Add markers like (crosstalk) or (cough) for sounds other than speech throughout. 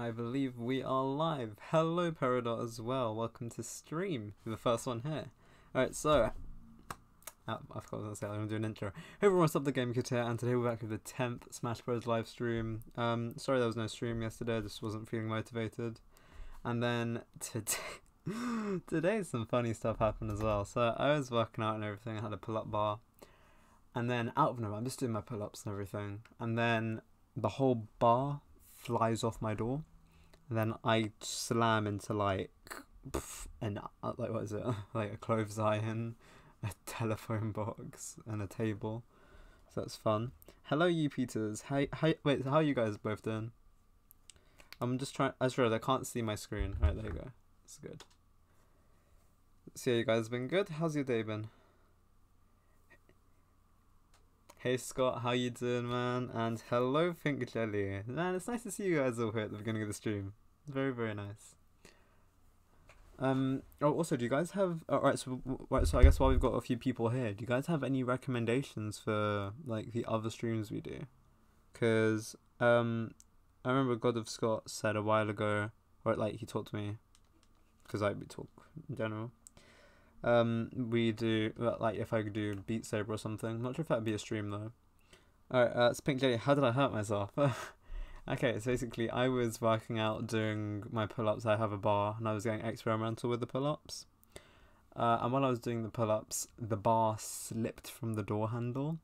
I believe we are live. Hello, Peridot, as well. Welcome to stream. The first one here. Alright, so. Oh, I forgot to say, I'm going to do an intro. Hey everyone, what's up, the Game Kid here, and today we're back with the 10th Smash Bros. live stream. Um, sorry there was no stream yesterday, I just wasn't feeling motivated. And then today. (laughs) today some funny stuff happened as well. So I was working out and everything, I had a pull up bar. And then out of nowhere, I'm just doing my pull ups and everything. And then the whole bar flies off my door. Then I slam into like and uh, like what is it? (laughs) like a clothes iron, a telephone box, and a table. So that's fun. Hello, you Peters. Hey, hey, wait. So how are you guys both doing? I'm just trying. I sure I can't see my screen. Right there you go. It's good. See, you guys been good. How's your day been? Hey Scott, how you doing, man? And hello, Pink Jelly. Man, it's nice to see you guys all here at the beginning of the stream. Very, very nice. Um. Oh, also, do you guys have? All right. So, right. So, I guess while we've got a few people here, do you guys have any recommendations for like the other streams we do? Cause um, I remember God of Scott said a while ago, or like he talked to me, cause I talk in general. Um, we do like if I could do Beat Saber or something. I'm Not sure if that'd be a stream though. Alright, uh, it's Pink Jelly. How did I hurt myself? (laughs) okay, so basically, I was working out doing my pull ups. I have a bar and I was getting experimental with the pull ups. Uh, and while I was doing the pull ups, the bar slipped from the door handle,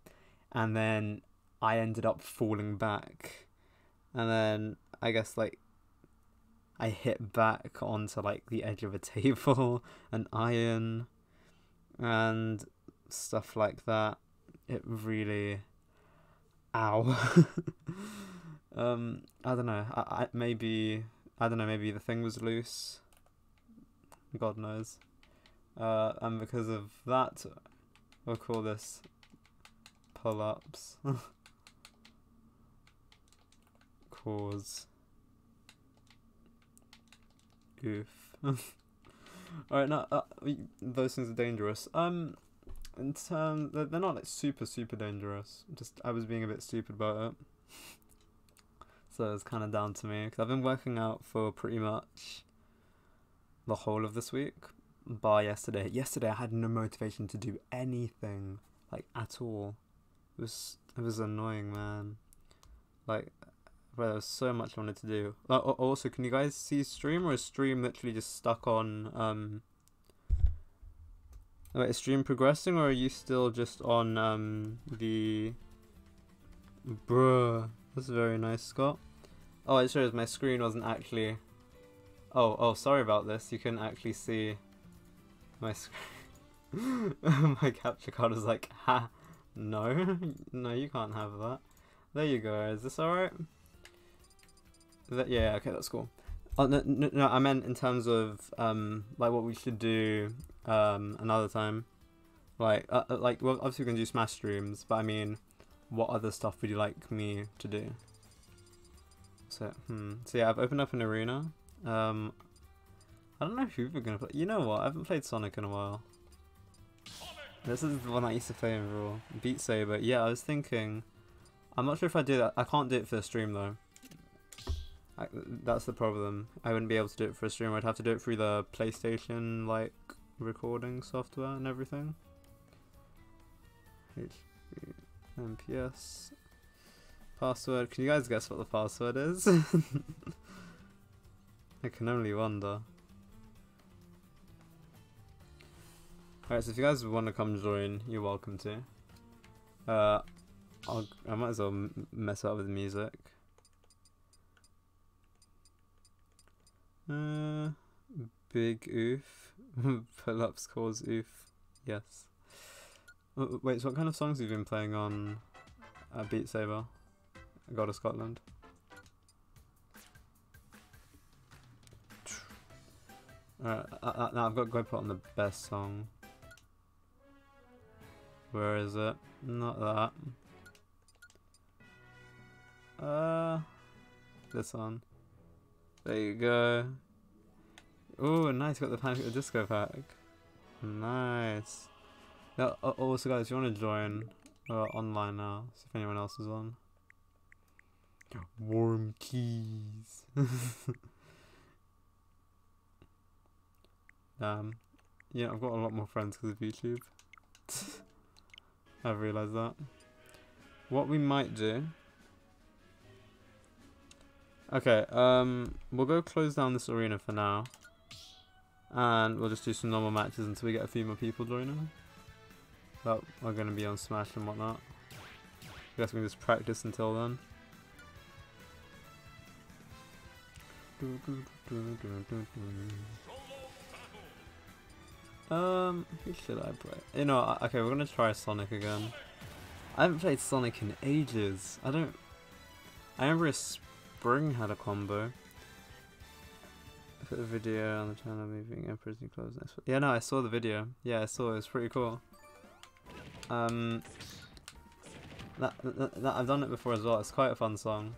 and then I ended up falling back. And then I guess like I hit back onto like the edge of a (laughs) table, an iron, and stuff like that. It really, ow. (laughs) um, I don't know. I, I maybe I don't know. Maybe the thing was loose. God knows. Uh, and because of that, we'll call this pull-ups. (laughs) Cause Oof. (laughs) Alright, now uh, those things are dangerous. Um, in terms, they're, they're not like super super dangerous. Just I was being a bit stupid about it, (laughs) so it's kind of down to me because I've been working out for pretty much the whole of this week. By yesterday, yesterday I had no motivation to do anything like at all. It was it was annoying, man. Like but there was so much I wanted to do. Uh, also, can you guys see stream or is stream literally just stuck on um Wait, is stream progressing or are you still just on um the Bruh. That's very nice, Scott. Oh, it shows my screen wasn't actually Oh, oh, sorry about this. You couldn't actually see my screen. (laughs) my capture card was like, ha, no, (laughs) no, you can't have that. There you go. Is this alright? That, yeah, okay, that's cool. Oh, no, no, no, I meant in terms of um, like what we should do um, another time. Like, uh, uh like, well, obviously we can do Smash streams, but I mean, what other stuff would you like me to do? So, hmm. So yeah, I've opened up an arena. Um, I don't know if you're gonna play. You know what? I haven't played Sonic in a while. This is the one I used to play in Raw. Beat Saber. Yeah, I was thinking. I'm not sure if I do that. I can't do it for the stream though. I, that's the problem. I wouldn't be able to do it for a stream. I'd have to do it through the PlayStation like recording software and everything. MPS password. Can you guys guess what the password is? (laughs) I can only wonder. Alright, so if you guys want to come join, you're welcome to. Uh, I'll, I might as well mess up with the music. Uh, big oof. (laughs) Pull-ups cause oof. Yes. Oh, wait, so what kind of songs have you been playing on uh, Beat Saber? God of Scotland. Alright, uh, uh, now I've got to go put on the best song. Where is it? Not that. Uh, this one. There you go. Oh, nice, got the Panic at the Disco pack. Nice. Now, also guys, if you want to join uh, online now, see if anyone else is on. Warm keys. (laughs) um, yeah, I've got a lot more friends because of YouTube. (laughs) I've realised that. What we might do... Okay, um, we'll go close down this arena for now. And we'll just do some normal matches until we get a few more people joining. That are going to be on Smash and whatnot. I guess we can just practice until then. Um, who should I play? You know, okay, we're gonna try Sonic again. I haven't played Sonic in ages. I don't. I remember a Spring had a combo. Put a video on the channel moving Emperor's New Clothes next. Yeah, no, I saw the video. Yeah, I saw it. It's pretty cool. Um, that, that, that I've done it before as well. It's quite a fun song.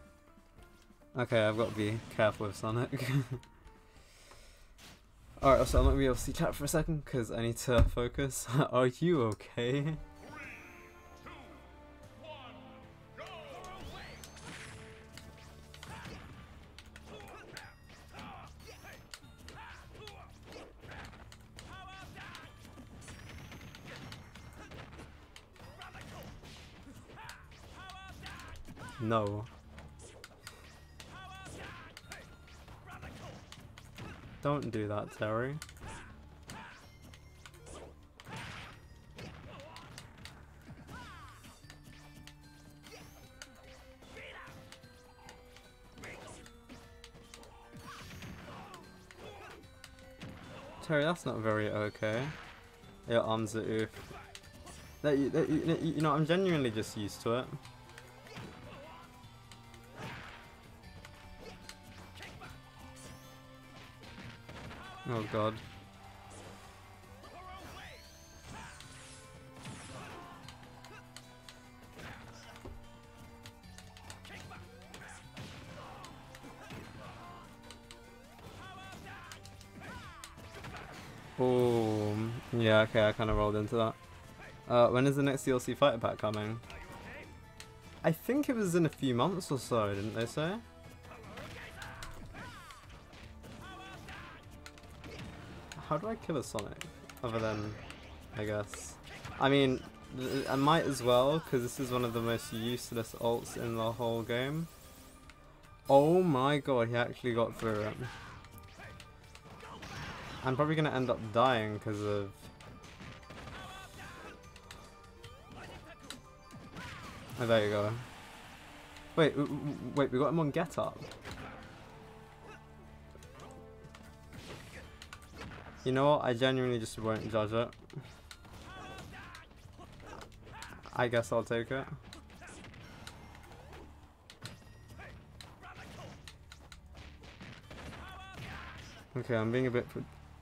Okay, I've got to be careful with Sonic. (laughs) Alright, so I'm not going to be able to see chat for a second because I need to (laughs) focus. (laughs) Are you okay? No. Don't do that, Terry. Terry, that's not very okay. Your arms are oof. You know, I'm genuinely just used to it. Oh god. Oh, yeah, okay, I kind of rolled into that. Uh, when is the next DLC fighter pack coming? I think it was in a few months or so, didn't they say? How do I kill a Sonic? Other than, I guess. I mean, I might as well, because this is one of the most useless ults in the whole game. Oh my god, he actually got through it. I'm probably going to end up dying because of... Oh, there you go. Wait, wait, we got him on Get Up. You know what? I genuinely just won't judge it. I guess I'll take it. Okay, I'm being a bit...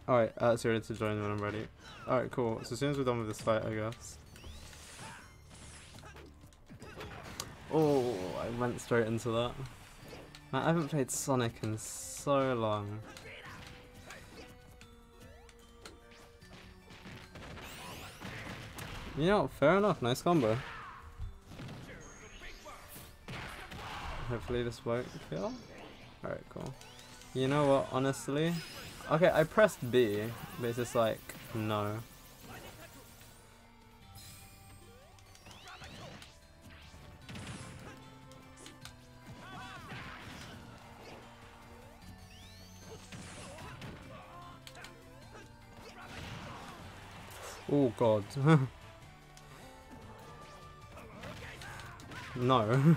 Alright, uh, it's ready to join when I'm ready. Alright, cool. So as soon as we're done with this fight, I guess. Oh, I went straight into that. Man, I haven't played Sonic in so long. You know, fair enough, nice combo. Hopefully this won't kill. Alright, cool. You know what, honestly? Okay, I pressed B, but it's just like, no. Oh god. (laughs) No.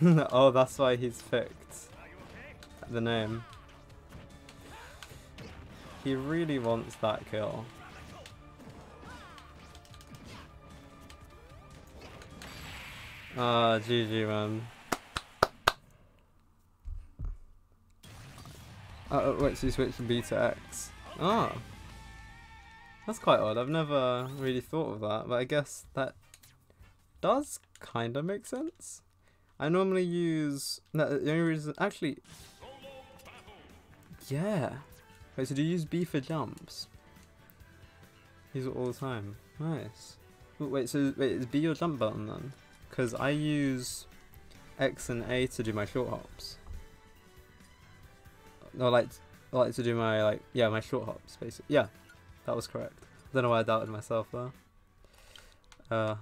(laughs) oh, that's why he's picked the name. He really wants that kill. Ah, GG man. Uh, wait, so you switched B to X. Ah. That's quite odd. I've never really thought of that, but I guess that does kind of make sense. I normally use... No, the only reason... Actually... Yeah. Wait, so do you use B for jumps? Use it all the time. Nice. Wait, so wait, is B your jump button then? Because I use X and A to do my short hops. No, like, I like to do my like yeah my short hops basically. Yeah, that was correct. Don't know why I doubted myself there. Uh,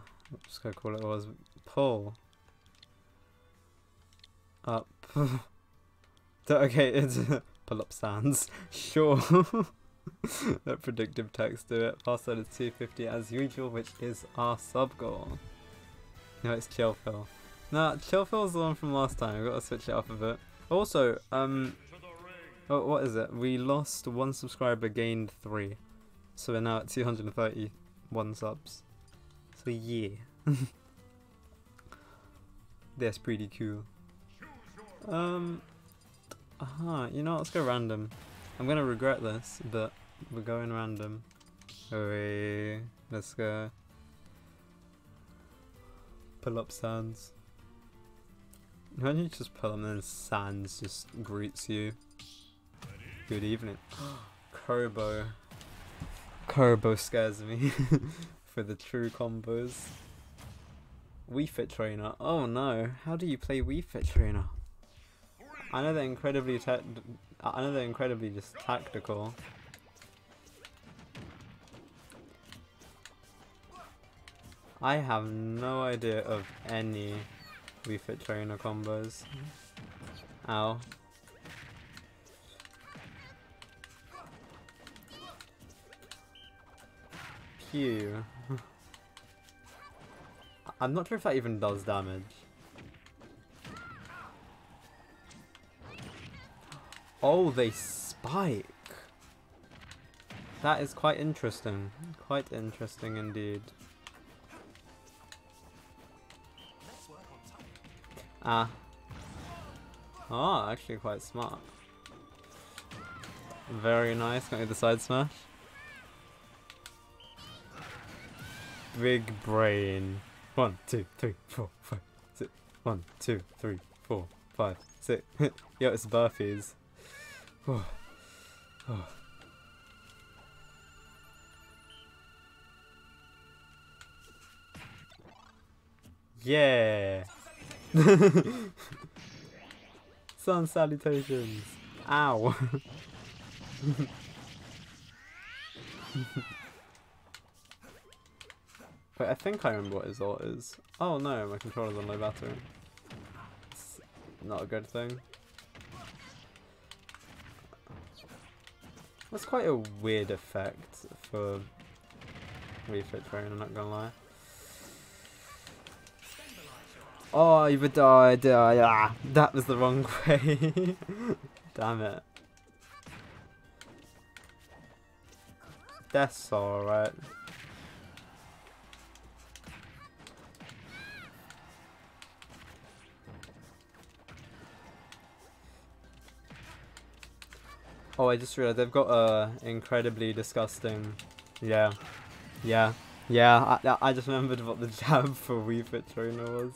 just gonna call it was pull up. (laughs) okay, it's (laughs) pull up stands. (laughs) Sure. Let predictive text do it. Password is 250 as usual, which is our sub goal. No, it's chill Chillfill. Nah, Chillfill's the one from last time. I've got to switch it up a bit. Also, um, oh, what is it? We lost one subscriber, gained three. So we're now at 231 subs. So yeah. (laughs) That's pretty cool. Um, aha, you know, let's go random. I'm gonna regret this, but we're going random. Okay, let's go. Pull up sands. Why don't you just pull them and Sans just greets you? Good evening. (gasps) Kerbo. Kerbo scares me (laughs) for the true combos. Wii Fit Trainer. Oh no, how do you play Wii Fit Trainer? I know they're incredibly I know they're incredibly just tactical. I have no idea of any Wii Fit Trainer combos. Ow. (laughs) I'm not sure if that even does damage. Oh, they spike. That is quite interesting. Quite interesting indeed. Ah. Oh, actually quite smart. Very nice. Got me the side smash. Big brain. One, two, three, four, five, six. One, two, three, four, five, six. (laughs) Yo, it's Burfies. Oh. Oh. Yeah. (laughs) Sun salutations. Ow. (laughs) Wait, I think I remember what his ult is. Oh no, my controller's on low battery. It's not a good thing. That's quite a weird effect for Wii Fit I'm not gonna lie. Oh, you would die, die, ah, that was the wrong (laughs) way. Damn it. That's alright. Oh, I just realized they've got a incredibly disgusting. Yeah, yeah, yeah. I, I just remembered what the (laughs) jab for Wii Fit Trainer was.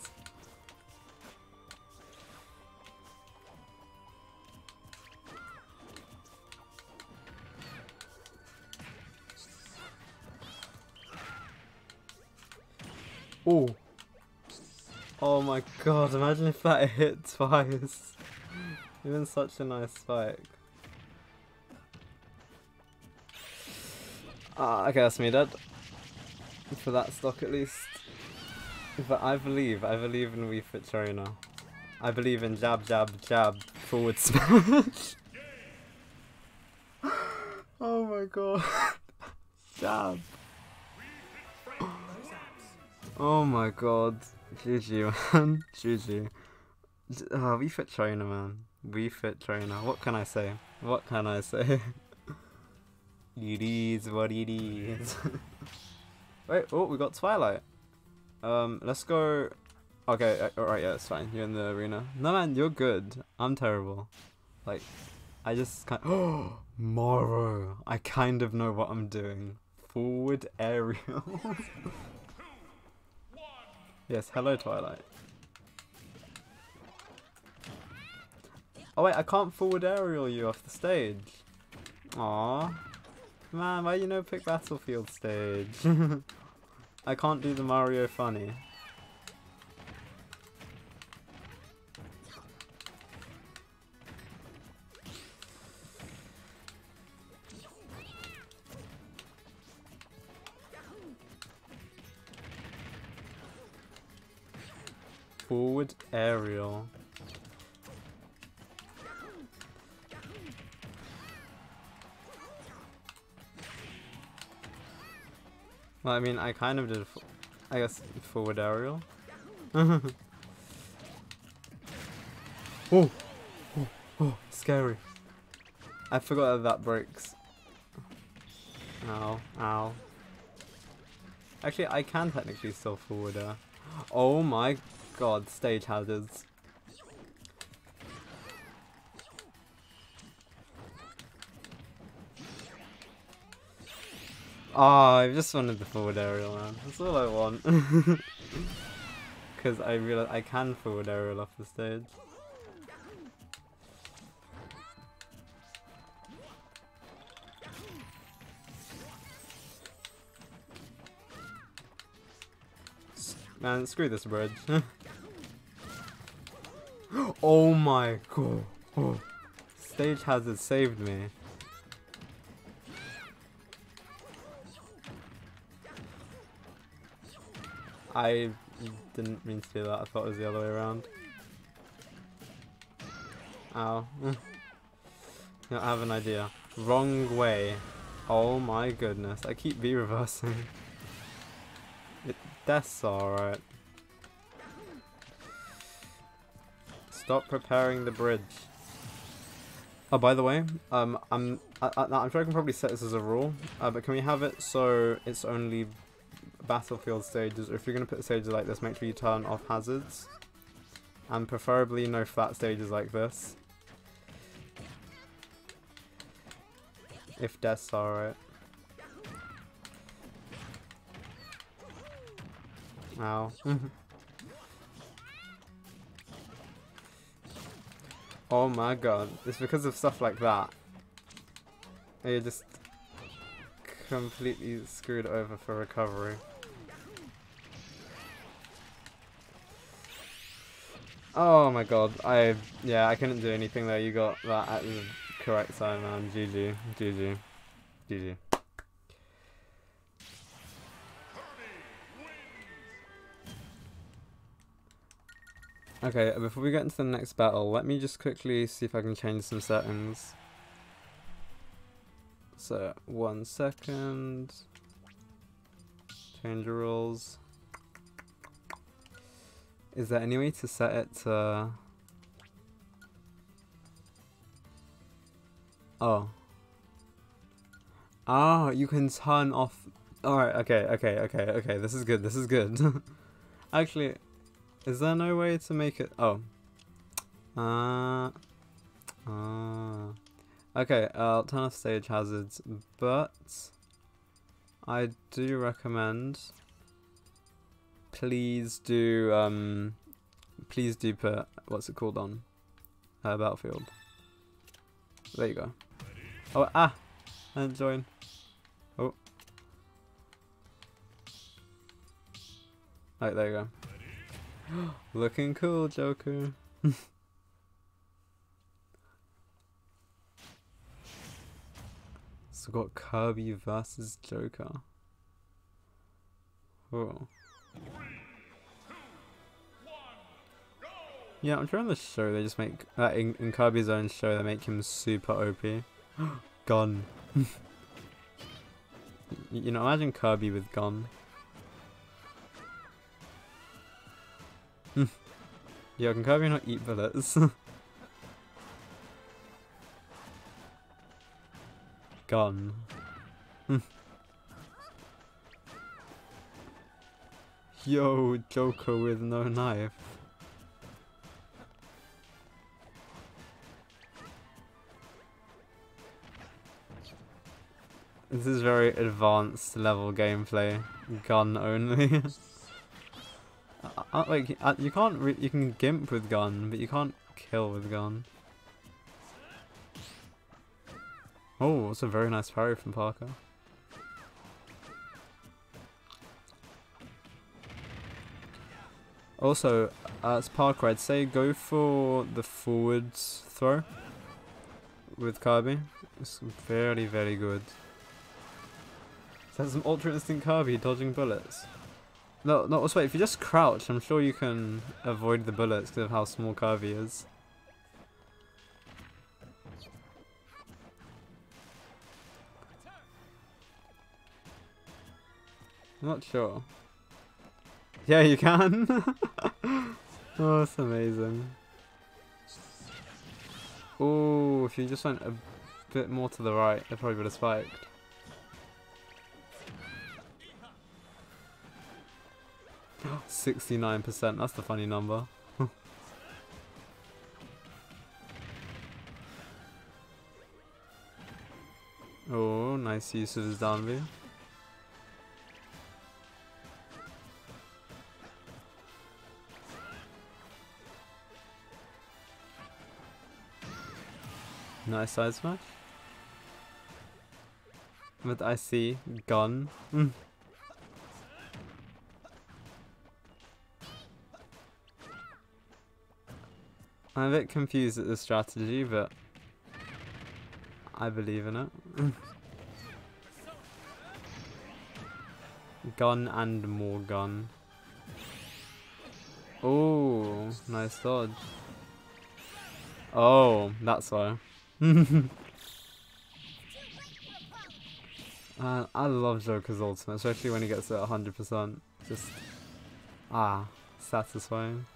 Oh. Oh my god, imagine if that (laughs) hit twice. (laughs) Even such a nice spike. Ah, okay, that's me dead. For that stock at least. But I believe, I believe in Wii Fit Trainer. I believe in jab, jab, jab, forward smash. (laughs) oh my god. (laughs) jab. Oh my god. GG man. (laughs) GG. Oh, Wii Fit Trainer man. Wii Fit Trainer. What can I say? What can I say? It is what it is. (laughs) Wait, oh, we got Twilight. Um, let's go. Okay, uh, alright, yeah, it's fine. You're in the arena. No, man, you're good. I'm terrible. Like, I just kind. Oh, (gasps) Morrow. I kind of know what I'm doing. Forward aerial. (laughs) yes, hello, Twilight. Oh wait, I can't forward aerial you off the stage. Aww. Man, why you know pick Battlefield stage? (laughs) I can't do the Mario funny. Forward aerial. Well, I mean, I kind of did, I guess, forward aerial. (laughs) oh. oh, oh, scary. I forgot that that breaks. Ow, ow. Actually, I can technically still forward air. Oh my god, stage hazards. Oh, I just wanted the forward aerial, man. That's all I want. (laughs) Because I realize I can forward aerial off the stage. Man, screw this bridge. (laughs) oh my god. Oh. Stage hazard saved me. I didn't mean to do that, I thought it was the other way around. Ow. (laughs) I have an idea. Wrong way. Oh my goodness, I keep B-reversing. It, that's alright. Stop preparing the bridge. Oh, by the way, um, I'm I, am sure I can probably set this as a rule, uh, but can we have it so it's only battlefield stages, or if you're going to put stages like this, make sure you turn off hazards. And preferably no flat stages like this. If deaths are alright. Ow. (laughs) oh my god. It's because of stuff like that. You're just completely screwed over for recovery. Oh my god, I, yeah, I couldn't do anything there, you got that at the correct time, man, GG, GG, GG. Okay, before we get into the next battle, let me just quickly see if I can change some settings. So, one second. Change rules. Is there any way to set it to... Oh. Ah, you can turn off... Alright, okay, okay, okay, okay, this is good, this is good. (laughs) Actually, is there no way to make it... Oh. Uh... Uh... Okay, I'll turn off stage hazards, but... I do recommend please do um please do put what's it called on? Uh, battlefield. There you go. Oh ah! And join. Oh. Right there you go. (gasps) Looking cool joker. (laughs) So got kirby versus joker. Oh yeah, I'm trying the show. They just make uh, in, in Kirby's own show. They make him super OP. Gun. (gasps) (laughs) you know, imagine Kirby with gun. Yo, can Kirby not eat bullets? (laughs) gun. Yo, Joker with no knife. This is very advanced level gameplay. Gun only. (laughs) uh, uh, like, uh, you can't you can gimp with gun, but you can't kill with gun. Oh, that's a very nice parry from Parker. Also, as parkour, I'd say go for the forwards throw with Kirby. It's very, very good. That's some Ultra Instinct Kirby dodging bullets. No, no, wait, if you just crouch, I'm sure you can avoid the bullets because of how small Kirby is. I'm not sure. Yeah, you can. (laughs) oh, that's amazing. Oh, if you just went a bit more to the right, it probably would have spiked. (gasps) Sixty-nine percent. That's the funny number. (laughs) oh, nice use of his down B. Nice side smash. But I see gun. Mm. I'm a bit confused at the strategy, but I believe in it. (laughs) gun and more gun. Oh, nice dodge. Oh, that's why. (laughs) I love Joker's ultimate, especially when he gets at 100%. Just, ah, satisfying.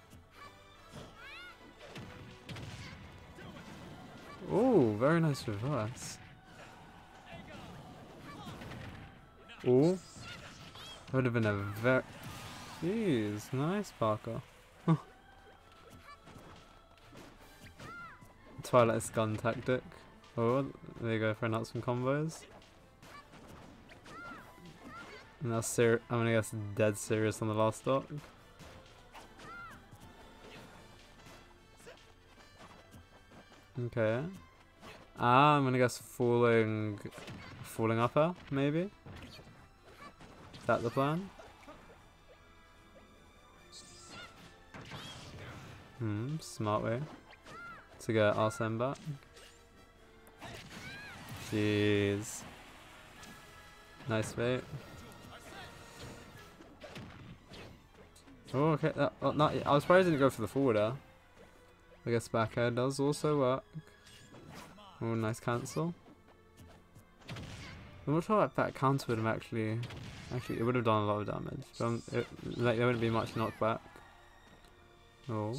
Oh, very nice reverse. Oh, would have been a very... Jeez, nice Parker. Twilight's gun tactic. Oh, there you go for out some combos. And that's ser I'm gonna guess dead serious on the last stock. Okay. Ah, I'm gonna guess falling, falling upper, maybe? Is that the plan? Hmm, smart way to get Arsene back. Jeez. Nice bait. Oh, okay. That, oh, not, I was surprised I didn't go for the forward air. I guess back air does also work. Oh, nice cancel. I'm not sure if that counter would have actually... Actually, it would have done a lot of damage. But um, it, like, there wouldn't be much knockback. Oh.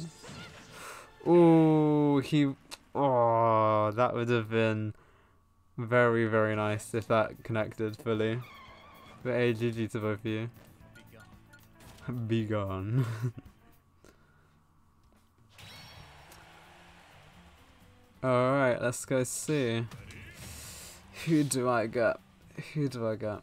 Oh, he. Oh, that would have been very, very nice if that connected fully. But hey, GG to both of you. Be gone. (laughs) Alright, let's go see. Who do I get? Who do I get?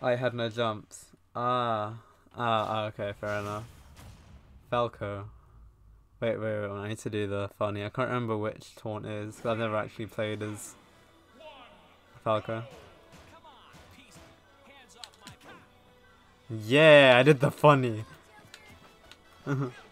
I had no jumps. Ah. Ah, ah okay, fair enough. Falco. Wait, wait, wait, I need to do the funny. I can't remember which taunt is, I've never actually played as Falco. Yeah, I did the funny. (laughs)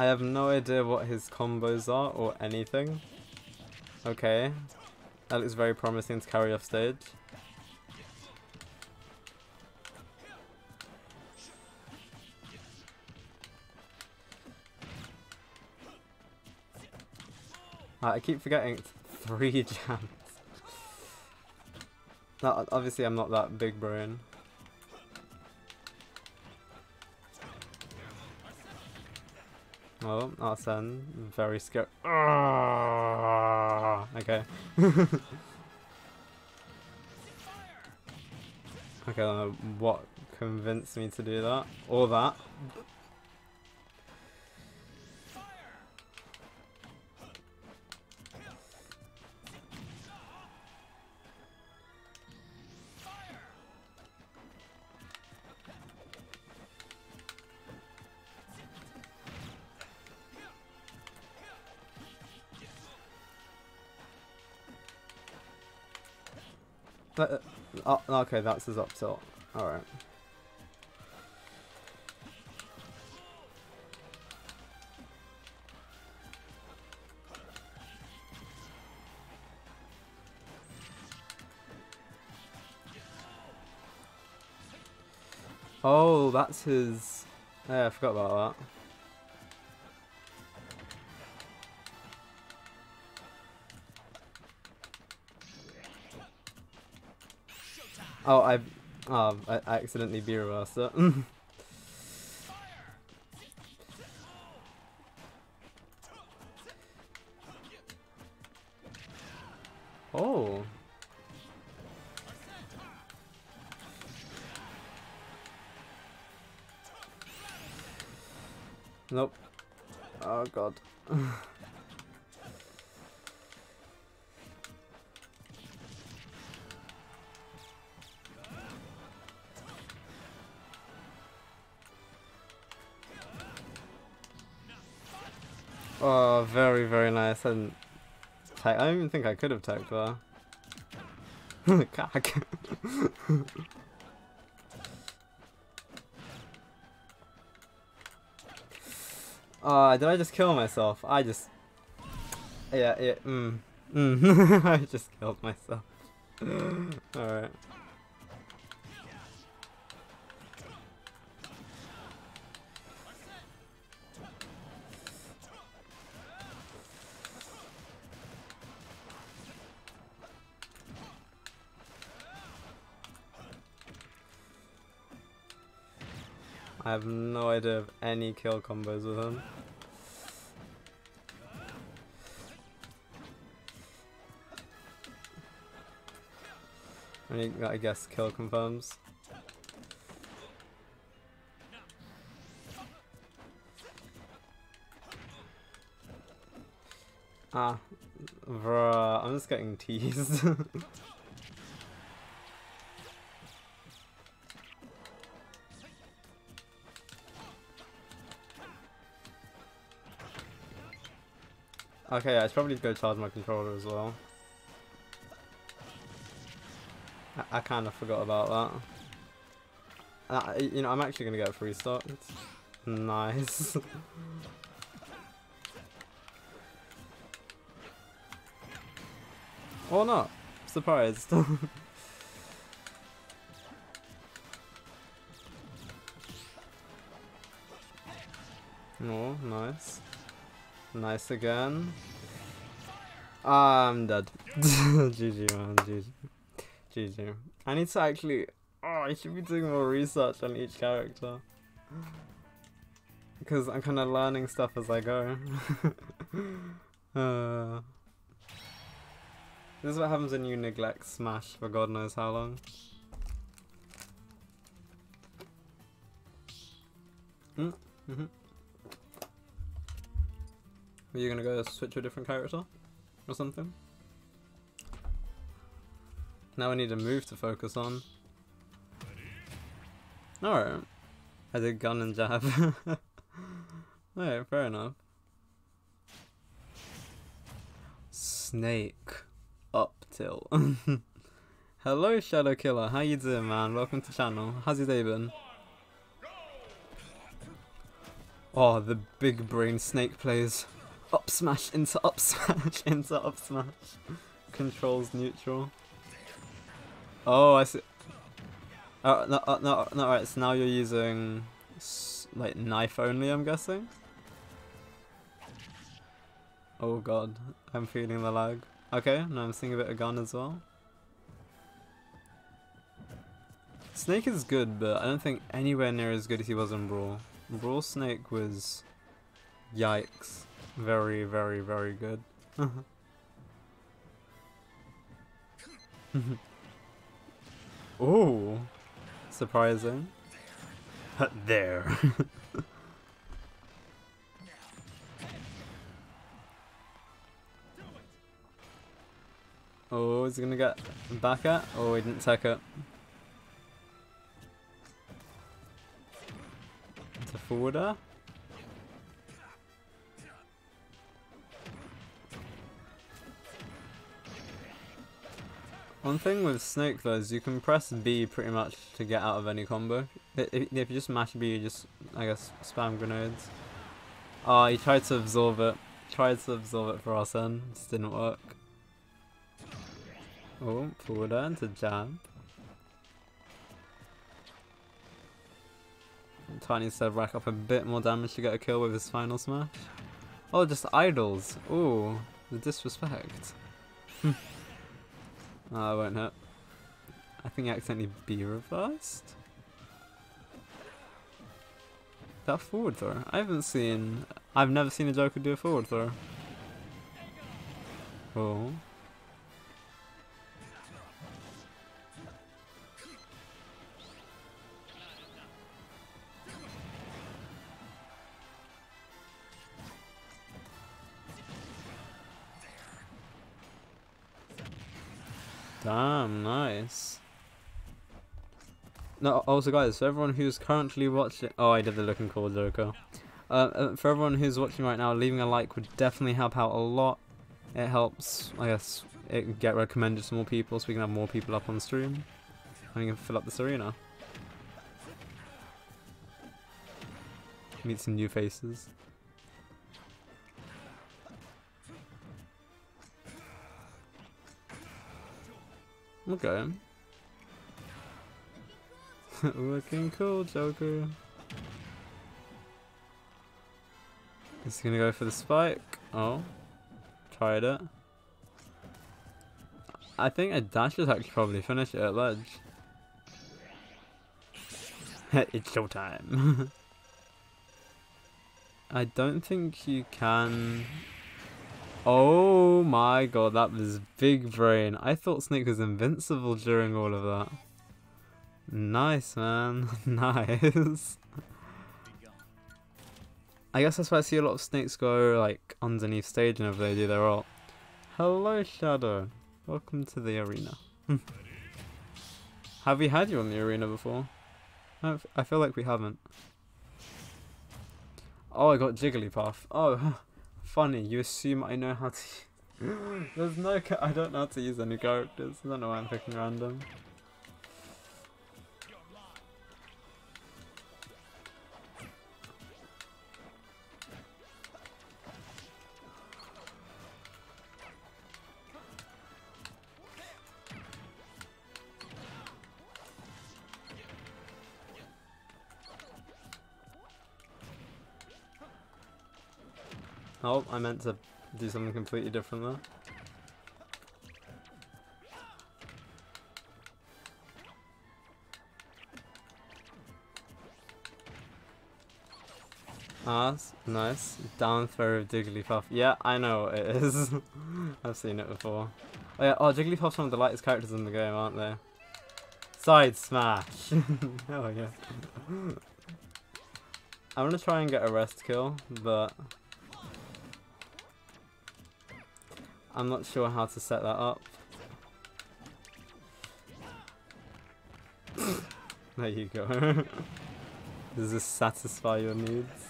I have no idea what his combos are or anything. Okay. That looks very promising to carry off stage. Uh, I keep forgetting three (laughs) jams. obviously I'm not that big brain. Oh, Arsene, very scary. okay. (laughs) okay, uh, what convinced me to do that? Or that. That, uh, okay, that's his up tilt. Alright. Oh, that's his... Yeah, I forgot about that. Oh, I, oh, I accidentally B reversed it. (laughs) very nice. And I don't even think I could have tagged her. Cack. Uh, did I just kill myself? I just... Yeah, yeah, mm. Mm. (laughs) I just killed myself. (laughs) Alright. Have no idea of any kill combos with him. I, mean, I guess kill confirms. Ah, bruh, I'm just getting teased. (laughs) Okay, yeah, I should probably go charge my controller as well. I, I kind of forgot about that. I, you know, I'm actually going to get a free stock. Nice. (laughs) or not. Surprised. (laughs) oh, nice. Nice again. I'm dead. (laughs) GG man, GG. GG. I need to actually... Oh, I should be doing more research on each character. Because I'm kind of learning stuff as I go. (laughs) uh, this is what happens when you neglect Smash for god knows how long. Mm -hmm. Are you gonna go switch to a different character? Or something? Now I need a move to focus on. Alright. I did gun and jab. (laughs) Alright, fair enough. Snake. Up tilt. (laughs) Hello Shadow Killer, how you doing man? Welcome to channel. How's your day been? Oh, the big brain snake plays. Up smash into up smash (laughs) into up smash. Controls neutral. Oh, I see. Oh, no, uh, no, no, alright, so now you're using, like, knife only, I'm guessing? Oh god, I'm feeling the lag. Okay, now I'm seeing a bit of gun as well. Snake is good, but I don't think anywhere near as good as he was in Brawl. Brawl Snake was... Yikes. Very, very, very good. (laughs) Ooh. Surprising. (laughs) there. (laughs) oh, is he gonna get back at? Oh, he didn't take it. A forward air. One thing with Snake though is you can press B pretty much to get out of any combo. If, if you just mash B, you just, I guess, spam grenades. Ah, oh, he tried to absorb it. Tried to absorb it for Arsene. Just didn't work. Oh, forward air into jab. Tiny needs to rack up a bit more damage to get a kill with his final smash. Oh, just idols. Ooh, the disrespect. (laughs) oh, I won't hurt. I think I accidentally B reversed. That forward throw? I haven't seen... I've never seen a Joker do a forward throw. Oh. Damn, nice. No, also guys, for everyone who's currently watching... Oh, I did the looking cool Joker. Uh, uh, for everyone who's watching right now, leaving a like would definitely help out a lot. It helps, I guess, it get recommended to more people so we can have more people up on stream. And we can fill up this arena. Meet some new faces. Okay. (laughs) Looking cool, Joker. Is he gonna go for the spike? Oh. Tried it. I think a dash is actually probably finish it at ledge. (laughs) it's showtime. (laughs) I don't think you can Oh my god, that was big brain. I thought Snake was invincible during all of that. Nice, man. (laughs) nice. I guess that's why I see a lot of snakes go like underneath stage whenever they do their ult. Hello, Shadow. Welcome to the arena. (laughs) Have we had you on the arena before? I feel like we haven't. Oh, I got Jigglypuff. Oh, (laughs) funny. You assume I know how to. (laughs) There's no. I don't know how to use any characters. I don't know why I'm picking random. Oh, I meant to do something completely different there. Ah, nice. Down throw of Jigglypuff. Yeah, I know what it is. (laughs) I've seen it before. Oh yeah, oh, Jigglypuff's one of the lightest characters in the game, aren't they? Side smash! Hell (laughs) yeah. (laughs) I'm gonna try and get a rest kill, but I'm not sure how to set that up. (laughs) there you go. (laughs) Does this satisfy your needs?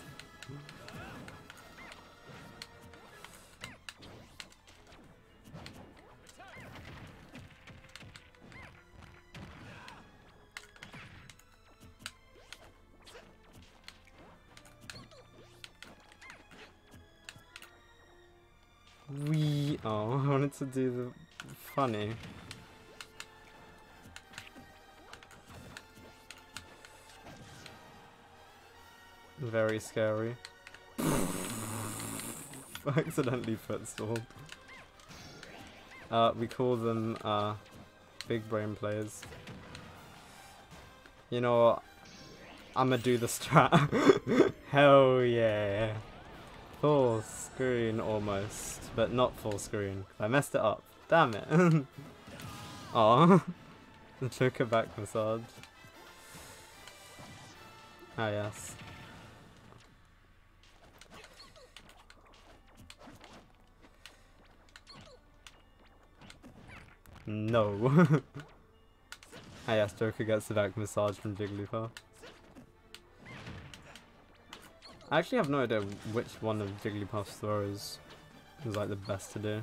To do the funny. Very scary. (laughs) accidentally footstooled. Uh, we call them, uh, big brain players. You know? I'ma do the strat. (laughs) Hell yeah. Full screen almost, but not full screen. I messed it up. Damn it. (laughs) Aw. (laughs) the Joker back massage. Ah yes. No. (laughs) ah yes, Joker gets the back massage from Jigglypuff. I actually have no idea which one of Jigglypuff's throws is like the best to do.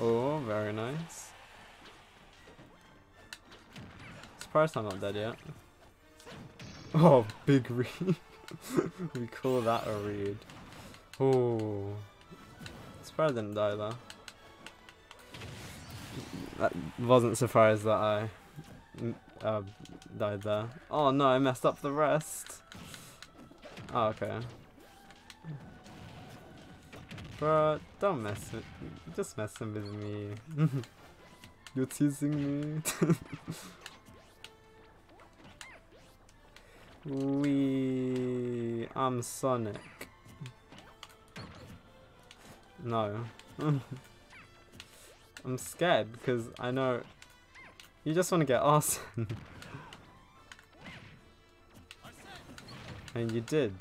Oh, very nice. Surprised I'm not dead yet. Oh, big (laughs) read. we call that a read. Oh. Surprised I didn't die though. That wasn't surprised that I uh, died there. Oh no, I messed up the rest. Oh, okay. Bro, don't mess with just messing with me. (laughs) You're teasing me. (laughs) We, I'm Sonic. No. (laughs) I'm scared because I know you just want to get Arsene. And you did.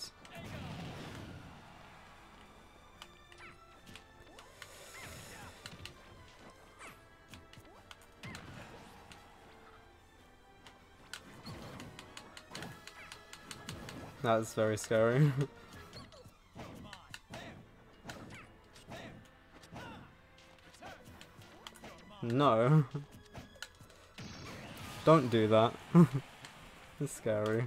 That's very scary. (laughs) no. (laughs) Don't do that. (laughs) it's scary.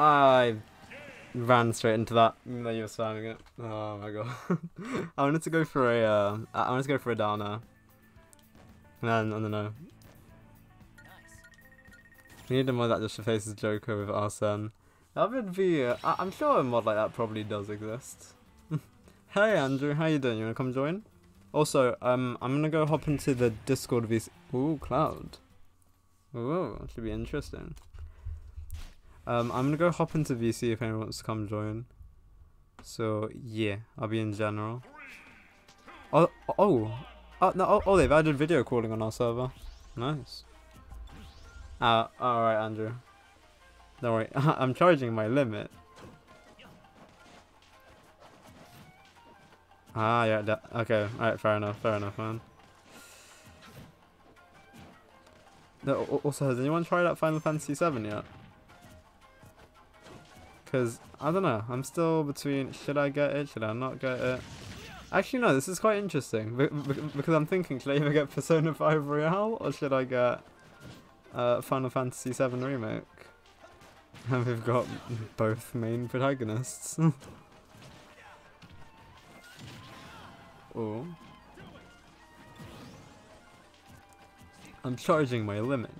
I ran straight into that. Then you were it. Oh my god. (laughs) I wanted to go for a. Uh, I wanted to go for a downer. Man, I don't know. We need a mod that just faces Joker with Arsene. That would be. Uh, I am sure a mod like that probably does exist. (laughs) hey Andrew, how you doing? You wanna come join? Also, um, I'm gonna go hop into the Discord VC. Ooh, Cloud. Ooh, should be interesting. Um, I'm gonna go hop into VC if anyone wants to come join. So yeah, I'll be in general. Oh, oh, oh no! Oh, oh, they've added video calling on our server. Nice. Uh, all right, Andrew. Don't worry, (laughs) I'm charging my limit. Ah, yeah. okay. All right. Fair enough. Fair enough, man. No, also, has anyone tried out Final Fantasy VII yet? Because, I don't know, I'm still between, should I get it, should I not get it? Actually, no, this is quite interesting, because I'm thinking, should I either get Persona 5 Royal, or should I get uh, Final Fantasy VII Remake? (laughs) And we've got both main protagonists. (laughs) oh. I'm charging my limit.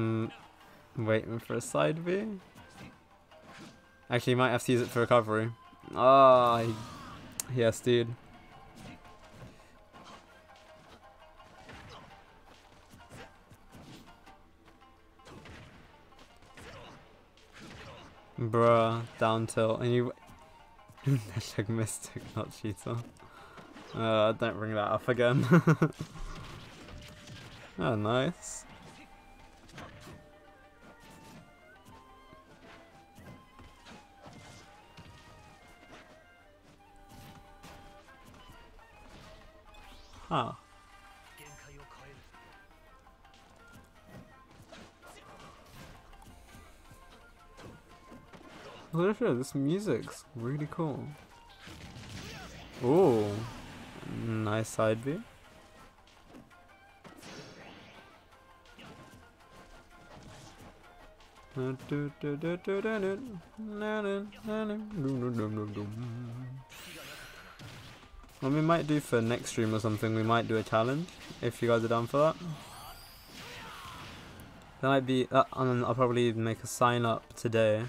Hmm. Waiting for a side B? Actually, might have to use it for recovery. Ah, oh, yes, dude. Bruh, down tilt, and you... (laughs) Hashtag Mystic, not Cheetah. Uh, don't bring that up again. oh, (laughs) nice. Huh. This music's really cool. Oh, nice side B. What we might do for next stream or something, we might do a challenge, if you guys are down for that. That might be, uh, and I'll probably make a sign up today.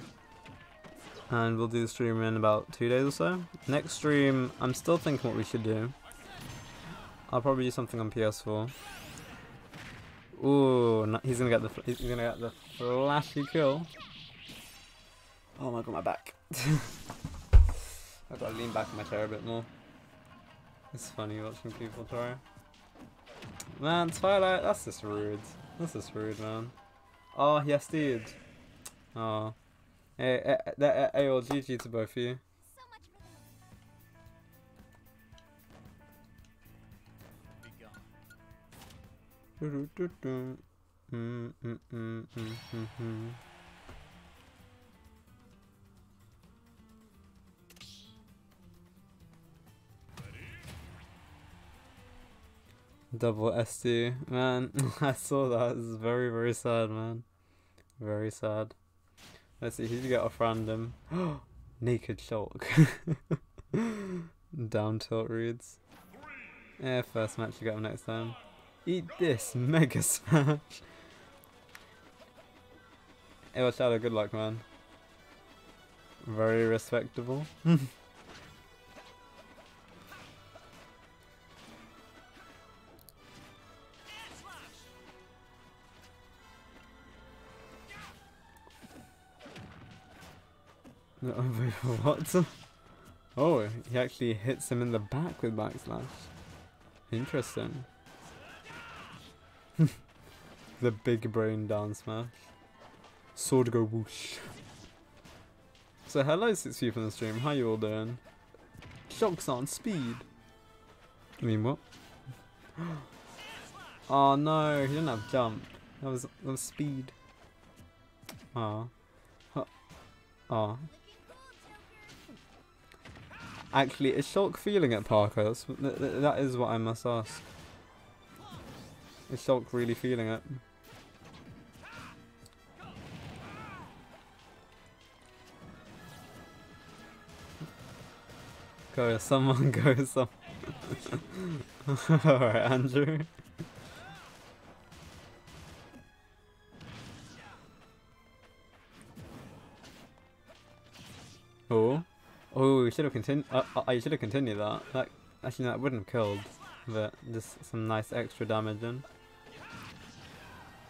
And we'll do the stream in about two days or so. Next stream, I'm still thinking what we should do. I'll probably do something on PS4. Ooh, he's gonna get the he's gonna get the flashy kill. Oh my god, my back. (laughs) I've got to lean back in my chair a bit more. It's funny watching people try. Man, Twilight, that's just rude. That's just rude, man. Oh, yes, dude. Oh. Hey, hey, hey, old GG to both of you. Double SD. Man, (laughs) I saw that. It's very, very sad, man. Very sad. Let's see, you get off random? (gasps) Naked Shulk. (laughs) Down tilt reads. Yeah, first match you get him next time. Eat this, Mega (laughs) Smash! Hey, out, good luck, man. Very respectable. No, (laughs) what? Oh, he actually hits him in the back with Back Slash. Interesting. (laughs) the big brain down smash. Sword go whoosh. So hello six people in the stream, how you all doing? Shulk's on speed. I mean what? (gasps) oh no, he didn't have jump. That was that was speed. Ah. Ah. Actually, is Shulk feeling it, Parker? That's, th th that is what I must ask. Is Shulk really feeling it? Go, someone (laughs) go, some. (laughs) Alright, Andrew. Should have continued. Uh, uh, you should have continued that. That actually that wouldn't have killed, but just some nice extra damage in.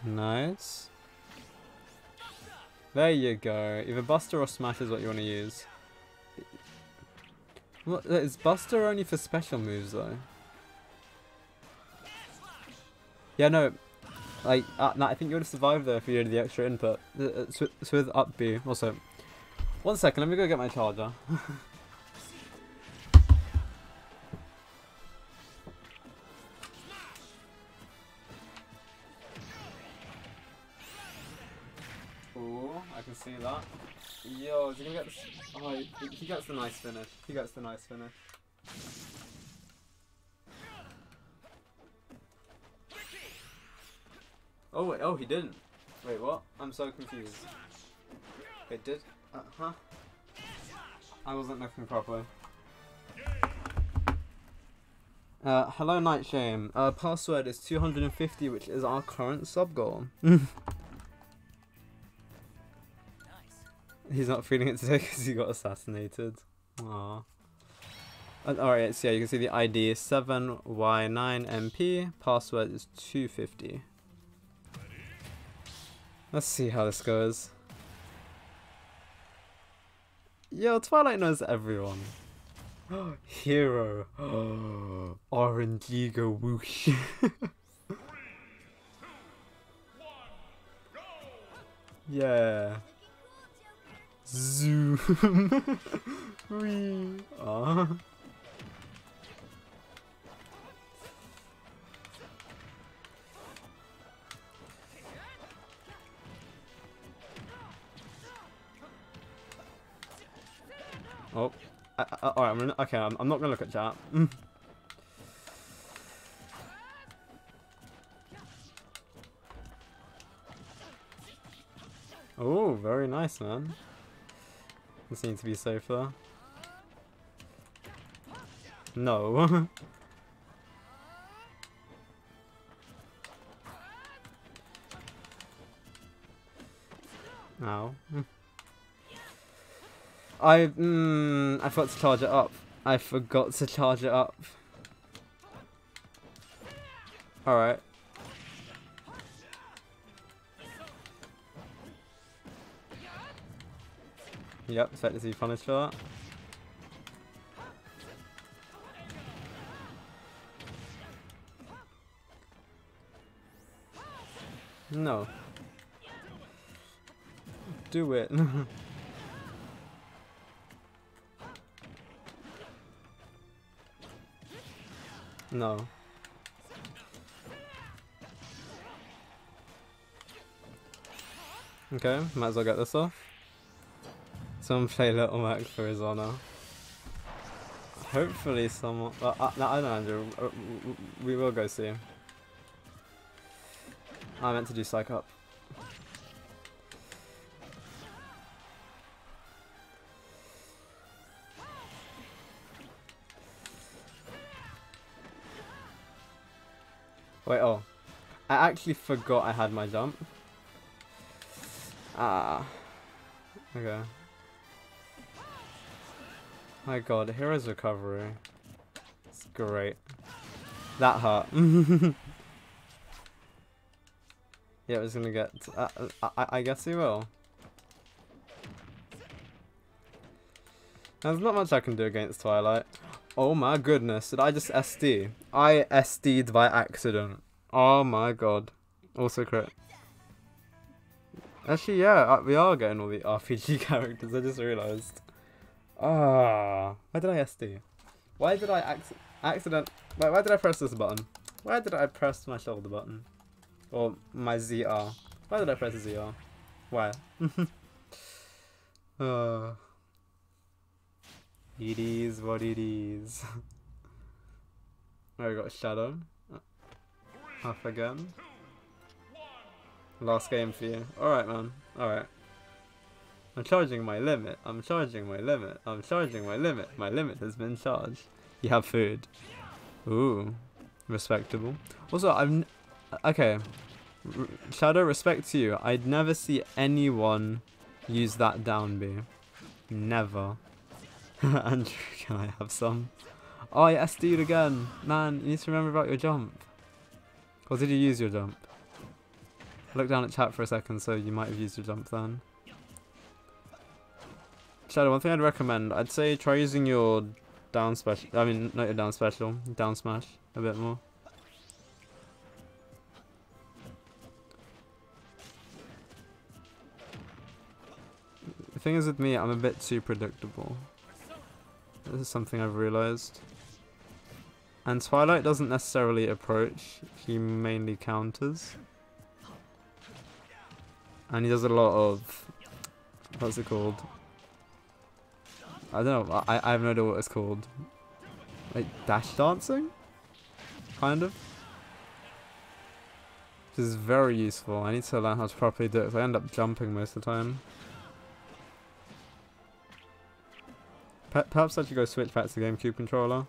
Nice. There you go. Either Buster or Smash is what you want to use. What is Buster only for special moves though? Yeah, no. Like, uh, no, I think you would have survived though if you did the extra input. It's with up B. Also, one second, let me go get my charger. (laughs) see that. Yo, is he gonna get. Oh, he, gets the nice finish. He gets the nice finish. Oh wait, oh he didn't. Wait, what? I'm so confused. It did? Uh huh. I wasn't looking properly. Uh, hello Night Shame. Uh, password is 250, which is our current sub goal. (laughs) He's not feeling it today (laughs) because he got assassinated. Aww. Uh, Alright, so yeah, you can see the ID is 7Y9MP. Password is 250. Let's see how this goes. Yo, Twilight knows everyone. (gasps) Hero. (gasps) RNG go whoosh. (laughs) yeah. Zoom. (laughs) Wee. Aww. Oh, I, I, all right. I'm gonna, okay. I'm, I'm not gonna look at chat. Mm. oh, very nice, man. This needs to be safe safer. No. (laughs) Ow. I mm, I forgot to charge it up. I forgot to charge it up. Alright. Yep, expect to see punish for that. No. Do it. (laughs) no. Okay, might as well get this off. Someone play Little Mac for his honor. Hopefully someone... Uh, no, I don't know, Andrew. Uh, we will go see him. I meant to do Psych Up. Wait, oh. I actually forgot I had my jump. Ah. Okay. My god, Hero's Recovery. It's great. That hurt. (laughs) yeah, it was gonna get... Uh, I, I guess he will. There's not much I can do against Twilight. Oh my goodness, did I just SD? I SD'd by accident. Oh my god. Also crit. Actually, yeah, uh, we are getting all the RPG (laughs) characters, I just realised. Ah, why did I SD? Why did I acc accident... Why, why did I press this button? Why did I press my shoulder button? Or my ZR? Why did I press ZR? Why? uh, (laughs) it is what it is. (laughs) oh, we got Shadow. Half again. Last game for you. Alright, man. Alright. I'm charging my limit. I'm charging my limit. I'm charging my limit. My limit has been charged. You have food. Ooh. Respectable. Also, I'm... Okay. R Shadow, respect to you. I'd never see anyone use that down B. Never. (laughs) Andrew, can I have some? Oh, I SD'd again. Man, you need to remember about your jump. Or did you use your jump? Look down at chat for a second, so you might have used your jump then. Shadow, one thing I'd recommend, I'd say try using your down special, I mean, not your down special, down smash a bit more. The thing is with me, I'm a bit too predictable. This is something I've realised. And Twilight doesn't necessarily approach, he mainly counters. And he does a lot of, what's it called? I don't know, I, I have no idea what it's called. Like, dash dancing? Kind of. Which is very useful. I need to learn how to properly do it, I end up jumping most of the time. Perhaps I should go switch back to the GameCube controller.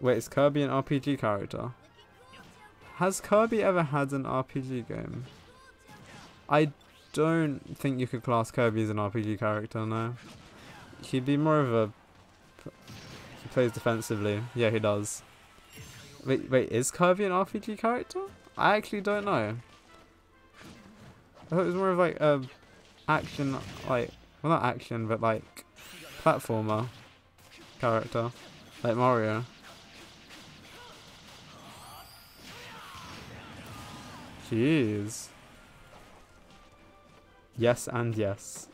Wait, is Kirby an RPG character? Has Kirby ever had an RPG game? I don't think you could class Kirby as an RPG character, no. He'd be more of a... He plays defensively. Yeah, he does. Wait, wait, is Kirby an RPG character? I actually don't know. I thought it was more of like a action, like, well not action, but like platformer character, like Mario. Jeez. Yes and yes.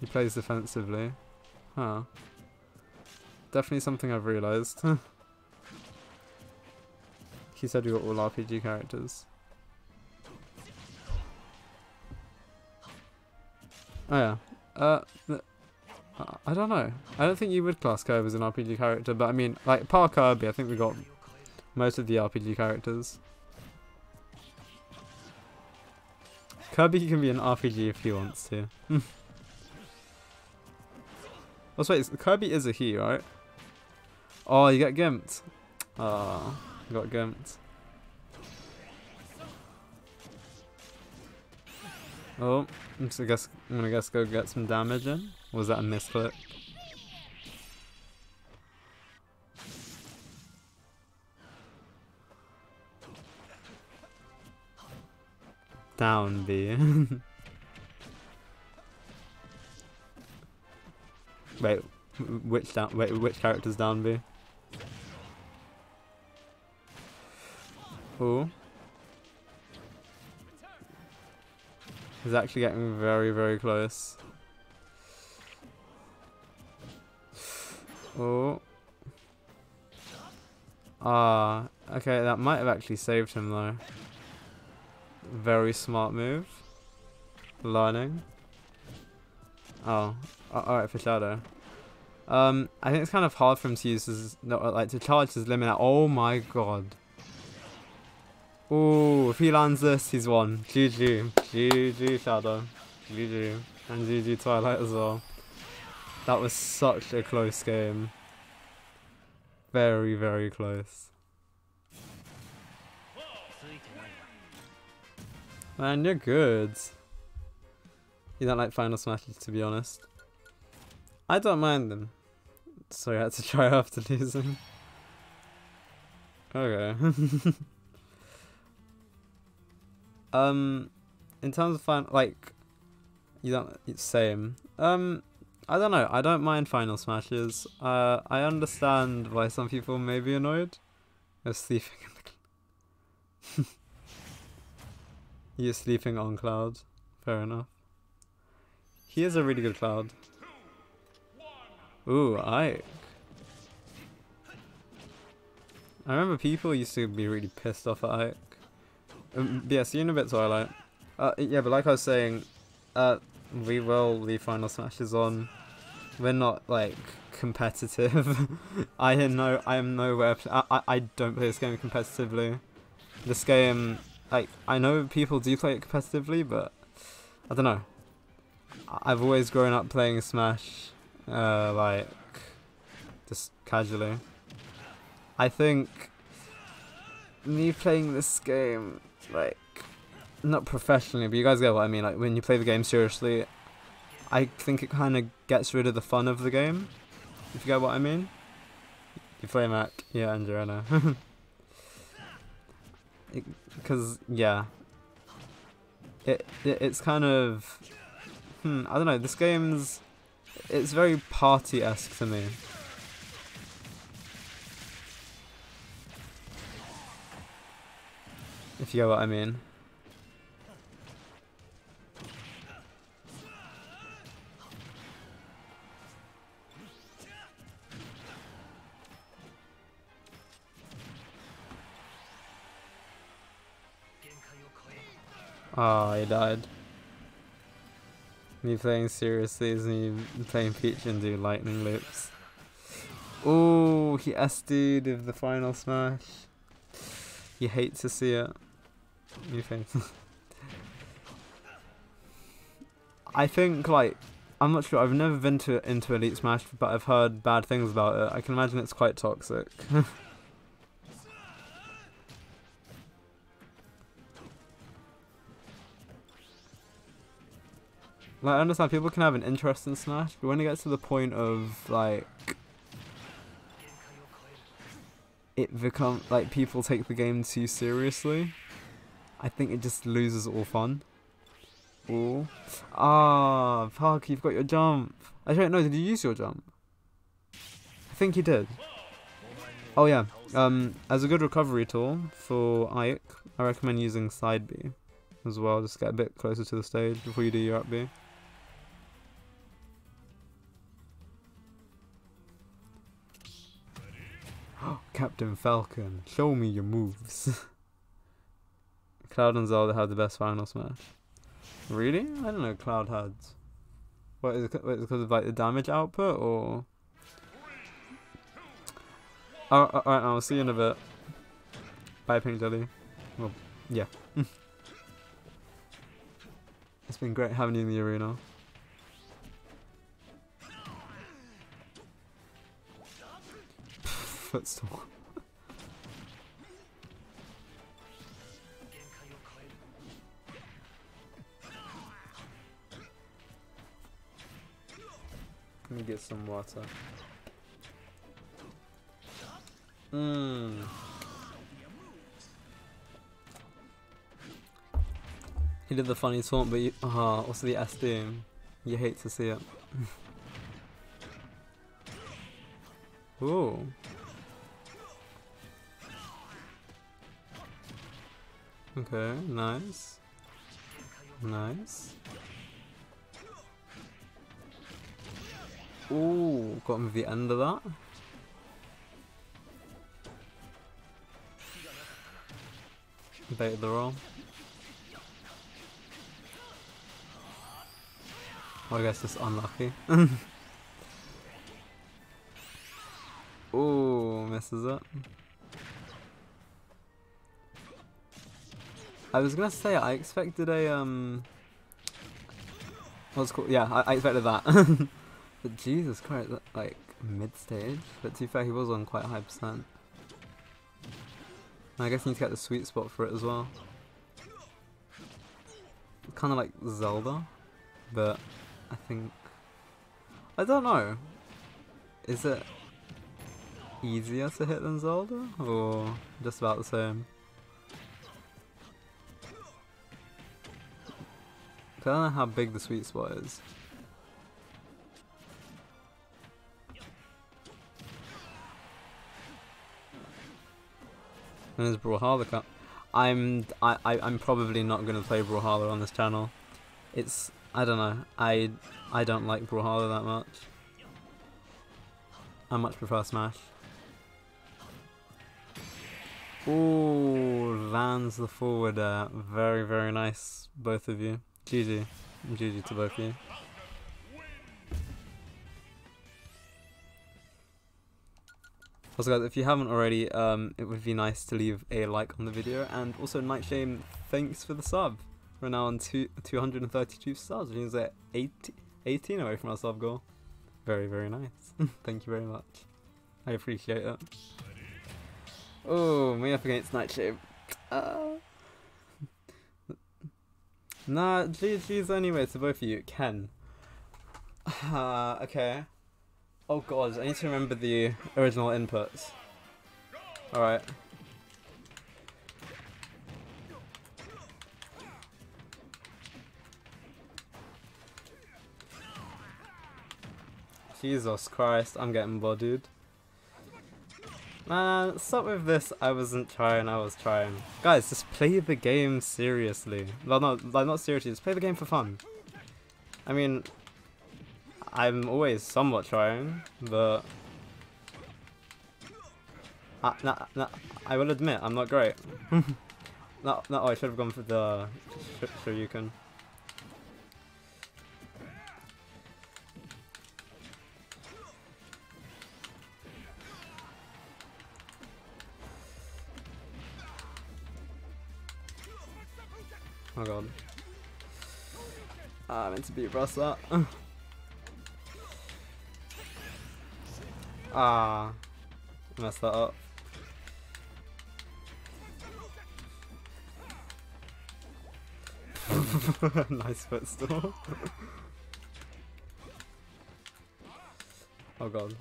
He plays defensively. Huh. Definitely something I've realised. (laughs) he said we got all RPG characters. Oh yeah. Uh, I don't know. I don't think you would class Kirby as an RPG character, but I mean, like, Par Kirby, I think we got most of the RPG characters. Kirby can be an RPG if he wants to. (laughs) oh, wait, Kirby is a he, right? Oh, you get gimped. Ah, oh, got gimped. Oh, so I guess I'm gonna guess go get some damage in. Was that a misclick? Down B. (laughs) wait, which down? Wait, which character's down B? Who? He's actually getting very, very close. Oh. Ah, okay, that might have actually saved him though. Very smart move. Learning. Oh, alright for Shadow. Um, I think it's kind of hard for him to use his, no, like, to charge his limit. Oh my god. Ooh, if he lands this, he's won. GG. GG Shadow. GG. And GG Twilight as well. That was such a close game. Very, very close. Man, you're good. You don't like Final Smashes, to be honest. I don't mind them. Sorry, I had to try (laughs) after losing. Okay. (laughs) um, in terms of final, like, you don't, same. Um, I don't know. I don't mind final smashes. Uh, I understand why some people may be annoyed. You're sleeping in the. (laughs) You're sleeping on cloud. Fair enough. He is a really good cloud. Ooh, Ike. I remember people used to be really pissed off at Ike. Um, yeah, see you in a bit, Twilight. Uh, yeah, but like I was saying, uh, we will leave Final Smashes on. We're not, like, competitive. (laughs) I know, I am nowhere, I, I, I don't play this game competitively. This game, like, I know people do play it competitively, but, I don't know. I've always grown up playing Smash uh, like just casually. I think me playing this game, like, not professionally, but you guys get what I mean. Like when you play the game seriously, I think it kind of gets rid of the fun of the game. If you get what I mean. You play Mac, yeah, and Joanna. (laughs) Because yeah, it, it it's kind of hmm. I don't know. This game's it's very party-esque to me. If you know what I mean. Ah, oh, he died. Me playing seriously is me playing Peach and do lightning loops. Oh, he SD'd with the final smash. You hate to see it. You think? (laughs) I think like I'm not sure. I've never been to into Elite Smash, but I've heard bad things about it. I can imagine it's quite toxic. (laughs) Like, I understand people can have an interest in Smash, but when it gets to the point of, like, it become like people take the game too seriously, I think it just loses all fun. Ooh. Ah, fuck, you've got your jump. I don't know, did you use your jump? I think you did. Oh yeah, um, as a good recovery tool for Ike, I recommend using side B as well, just get a bit closer to the stage before you do your up B. Captain Falcon, show me your moves. (laughs) Cloud and Zelda have the best final smash. Really? I don't know Cloud had. What is it, it because of like the damage output or? Oh, oh, alright, I'll see you in a bit. Bye, Pink Jelly. Well, yeah. (laughs) it's been great having you in the arena. Footstool. Let me get some water. Mmm. He did the funny taunt, but you, uh, also the SD. You hate to see it. (laughs) Ooh. Okay, nice. Nice. Ooh, got him the end of that. Bait the roll. Well, I guess it's unlucky. (laughs) Ooh, misses it. I was gonna say I expected a um. What's called? Yeah, I, I expected that. (laughs) but Jesus Christ, like mid stage. But to be fair, he was on quite a high percent. I guess you need to get the sweet spot for it as well. Kind of like Zelda, but I think I don't know. Is it easier to hit than Zelda, or just about the same? I don't know how big the sweet spot is. And there's Brawlhalla Cup. I'm I, I I'm probably not gonna play Brawlhalla on this channel. It's I don't know. I I don't like Brawlhalla that much. I much prefer Smash. Ooh, lands the forward air. Very, very nice, both of you. GG. GG to both of you. Also guys, if you haven't already, um, it would be nice to leave a like on the video, and also Nightshame, thanks for the sub. We're now on two, 232 subs, which means we're 18, 18 away from our sub goal. Very, very nice. (laughs) Thank you very much. I appreciate it. Oh, me up against Nightshame. Uh. Nah, GG's anyway to both of you. Ken. (sighs) Uh, okay. Oh god, I need to remember the original inputs. Alright. Jesus Christ, I'm getting bodied. Man, stop with this, I wasn't trying, I was trying. Guys, just play the game seriously. Well, no, like, not seriously, just play the game for fun. I mean, I'm always somewhat trying, but... Uh, nah, nah, I will admit, I'm not great. (laughs) no, no, oh, I should have gone for the sh Shoryuken. Oh god. Ah, I meant to beat Russ that. (laughs) ah. Messed that up. (laughs) nice footstool. (laughs) oh god.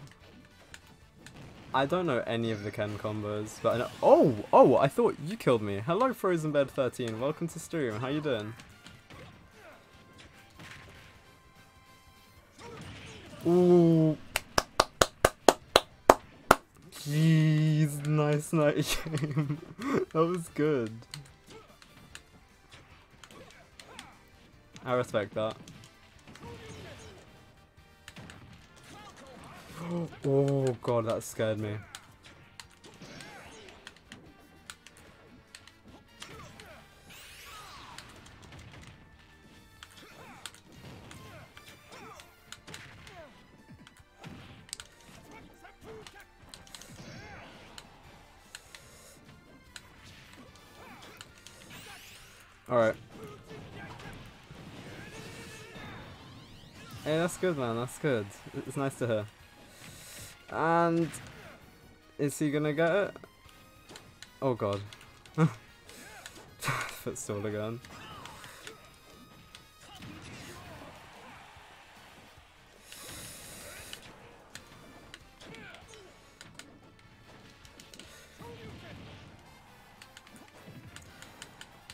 I don't know any of the Ken combos, but I know- Oh! Oh! I thought you killed me. Hello, FrozenBed13. Welcome to stream. How you doing? Ooh. Jeez, nice night (laughs) game. that was good. I respect that. Oh god, that scared me. Alright. Hey, that's good, man. That's good. It's nice to hear. And is he gonna get it? Oh god. (laughs) Footstool again.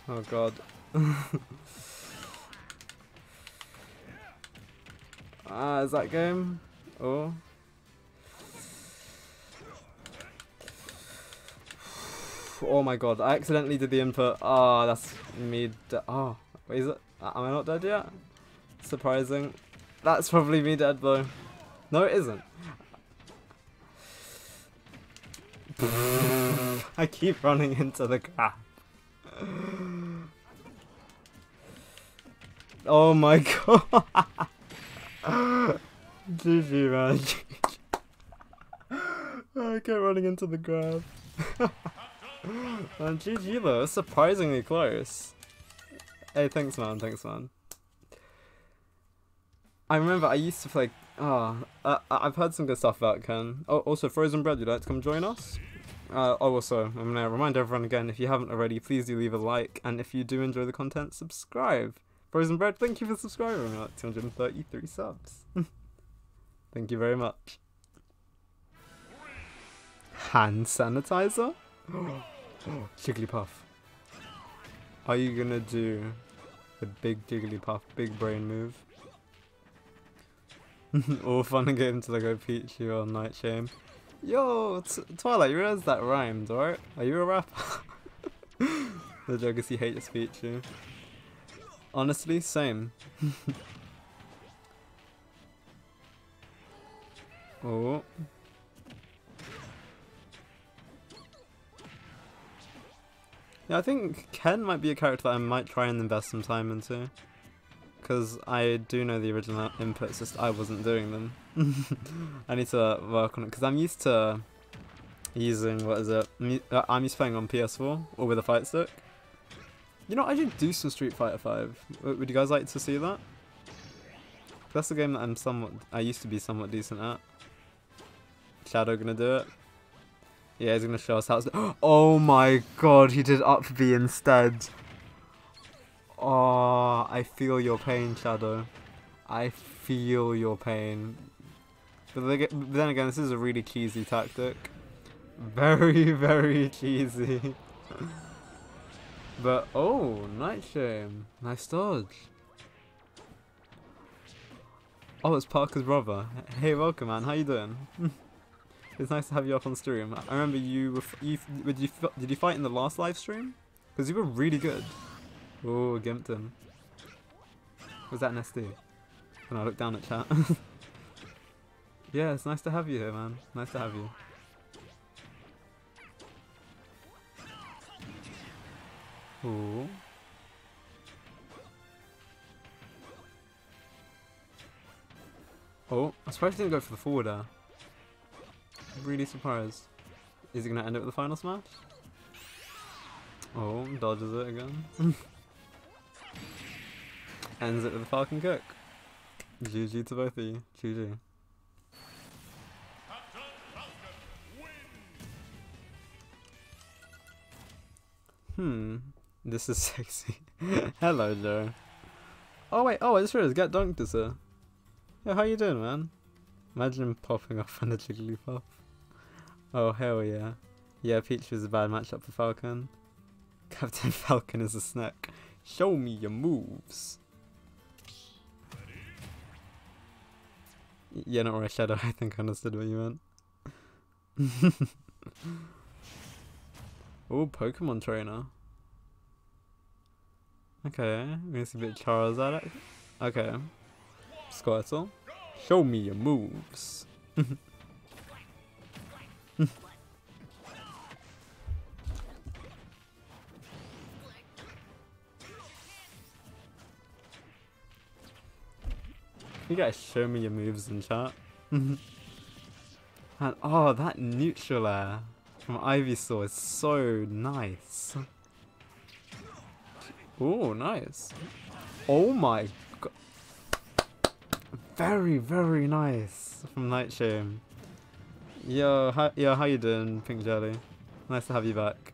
Oh god. (laughs) ah, is that game? Oh. Oh my god, I accidentally did the input. Ah, oh, that's me. Oh, wait, is it? Am I not dead yet? Surprising. That's probably me dead though. No, it isn't. (laughs) I keep running into the gap. oh my (laughs) god. GG man. (laughs) I kept running into the grab. Man, GG though, surprisingly close. Hey, thanks man, thanks man. I remember I used to play. Oh, uh, I've heard some good stuff about Ken. Oh, also Frozen Bread, you'd like to come join us? Uh, oh, also, I'm gonna remind everyone again, if you haven't already, please do leave a like, and if you do enjoy the content, subscribe. Frozen Bread, thank you for subscribing. Like 233 subs. (laughs) thank you very much. Hand sanitizer? (gasps) (laughs) Jigglypuff. Are you gonna do the big Jigglypuff, big brain move? (laughs) All fun and games till I go Pichu on Night Shame. Yo, Twilight, you realize that rhymed, alright? Are you a rapper? (laughs) the joke is he hates Pichu. Honestly, same. (laughs) oh. Yeah, I think Ken might be a character that I might try and invest some time into. Because I do know the original inputs, just I wasn't doing them. (laughs) I need to work on it, because I'm used to using, what is it, uh, I'm used to playing on PS4, or with a fight stick. You know, I should do some Street Fighter 5. Would you guys like to see that? That's a game that I'm somewhat, I used to be somewhat decent at. Shadow gonna do it? Yeah, he's gonna show us how it's (gasps) Oh my god, he did up B instead. Oh, I feel your pain, Shadow. I feel your pain. But then again, this is a really cheesy tactic. (laughs) Very, very cheesy. (laughs) But, oh, Night Shame. Nice dodge. Oh, it's Parker's brother. Hey, welcome, man. How you doing? (laughs) it's nice to have you up on stream. I remember you were... You, did, you, did you fight in the last live stream? Because you were really good. Oh, him. Was that an SD? Can I look down at chat? (laughs) yeah, it's nice to have you here, man. Nice to have you. Ooh. Oh, I suppose he didn't go for the forward air. Really surprised. Is he to end it with the final smash? Oh, dodges it again. (laughs) Ends it with a Falcon Kick. GG to both of you. GG. Hmm. This is (laughs) sexy. Hello, Joe. Oh wait, oh I just realized Get Dunked is here. Yeah, how you doing, man? Imagine popping off on a Jigglypuff. Oh, hell yeah. Yeah, Peach was a bad matchup for Falcon. Captain (laughs) Falcon is a snack. Show me your moves. Yeah, not right, Shadow. (laughs) I think I understood what you meant. (laughs) oh, Pokemon Trainer. Okay, we're gonna see a bit of Charizard. Okay. Squirtle. Show me your moves. Hmm. you guys show me your moves in chat? Mm-hmm. and oh, that neutral air from Ivysaur is so nice. Oh, nice. Oh my god. Very, very nice from Nightshame. Yo, hi, yo, how you doing, Pink Jelly? Nice to have you back.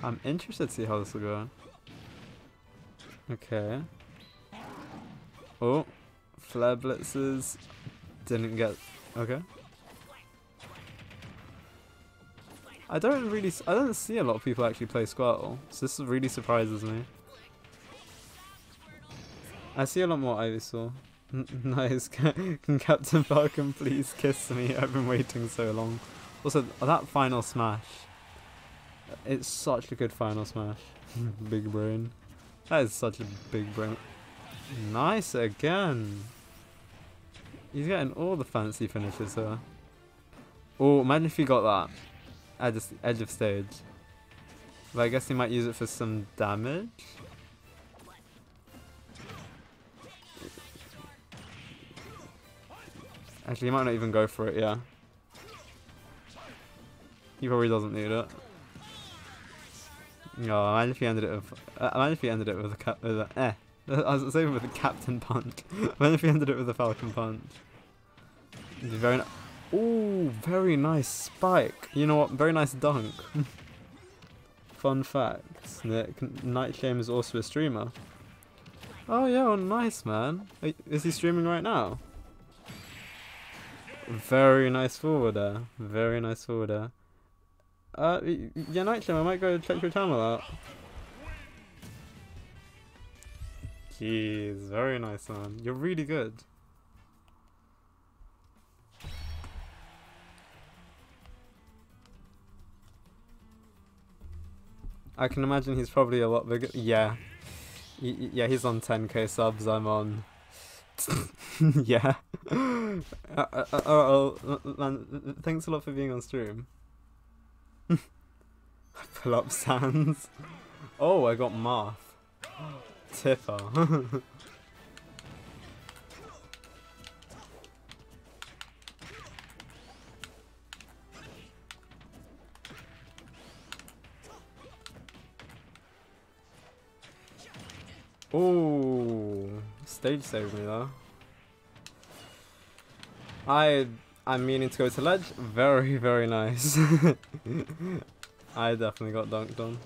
I'm interested to see how this will go. Okay. Oh, flare blitzes didn't get Okay. I don't really, I don't see a lot of people actually play Squirtle, so this really surprises me. I see a lot more Ivysaur. (laughs) nice. Can (laughs) Captain Falcon please kiss me? (laughs) I've been waiting so long. Also, that final smash. It's such a good final smash. big brain. That is such a big brain. Nice again. He's getting all the fancy finishes here. Oh, imagine if he got that at the edge of stage. But I guess he might use it for some damage. Actually, he might not even go for it, yeah. He probably doesn't need it. No, imagine if he ended it with. Uh, imagine if he ended it with a cap. With a, eh. (laughs) I was saying with a captain punch. (laughs) imagine if he ended it with a falcon punch. Very. Ni Ooh, very nice spike. You know what? Very nice dunk. (laughs) Fun fact: Nick Nightshame is also a streamer. Oh yeah, well, nice man. Is he streaming right now? Very nice forward air. Very nice forward air. Uh, yeah, Nightshame, I might go check your channel out. Jeez, very nice man. You're really good. I can imagine he's probably a lot bigger. Yeah. yeah, he's on 10k subs, I'm on... (laughs) yeah. uh, uh, uh, oh, oh, man, thanks a lot for being on stream. (laughs) Pull up Sans. Oh, I got Marth. Tipper. (laughs) Oh, stage saved me though. I I'm meaning to go to ledge. Very (laughs) very nice. (laughs) I definitely got dunked on.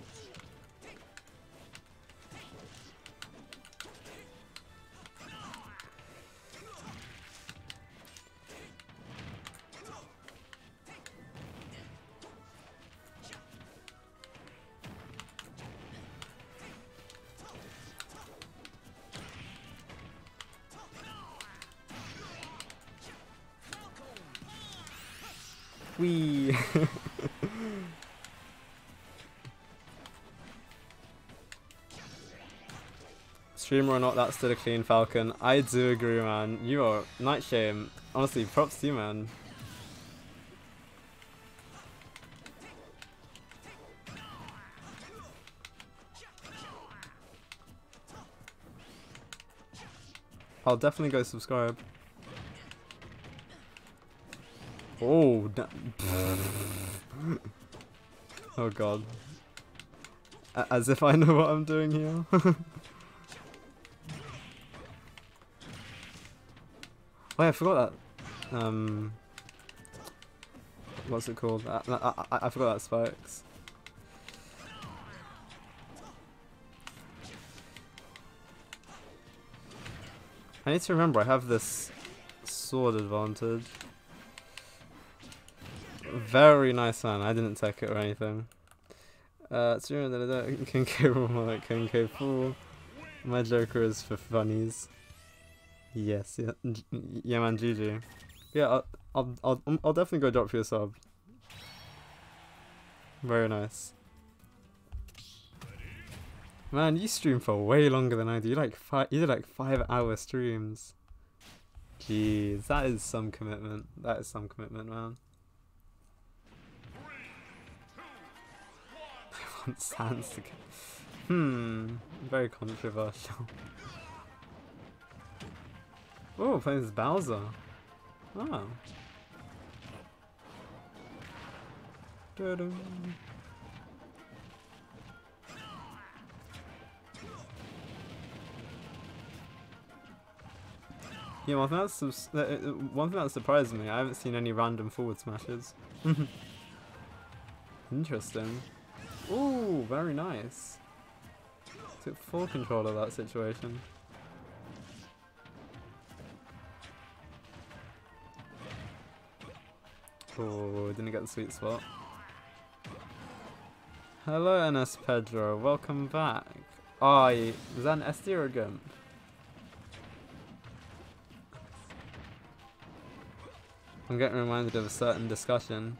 Wee. (laughs) Streamer or not, that's still a clean Falcon. I do agree, man. You are Night Shame. Honestly, props to you, man. I'll definitely go subscribe. Oh, oh god. As if I know what I'm doing here. (laughs) Wait, I forgot that. Um, what's it called? I, I, I, I forgot that spikes. I need to remember I have this sword advantage. Very nice man, I didn't take it or anything. Uh, King K more like King K Fool. My Joker is for funnies. Yes, yeah, yeah, man, GG. Yeah, I'll, I'll, I'll, I'll definitely go drop you a sub. Very nice. Man, you stream for way longer than I do. You like five, you did like five hour streams. Jeez, that is some commitment. That is some commitment, man. Want Sans to. Hmm, very controversial. Oh, playing as Bowser. Oh. Yeah, one thing, that's uh, uh, one thing that surprised me, I haven't seen any random forward smashes. (laughs) Interesting. Ooh, very nice. Took full control of that situation. Oh, didn't get the sweet spot. Hello, NS Pedro. Welcome back. Oh, is that an SD or a GIMP? I'm getting reminded of a certain discussion.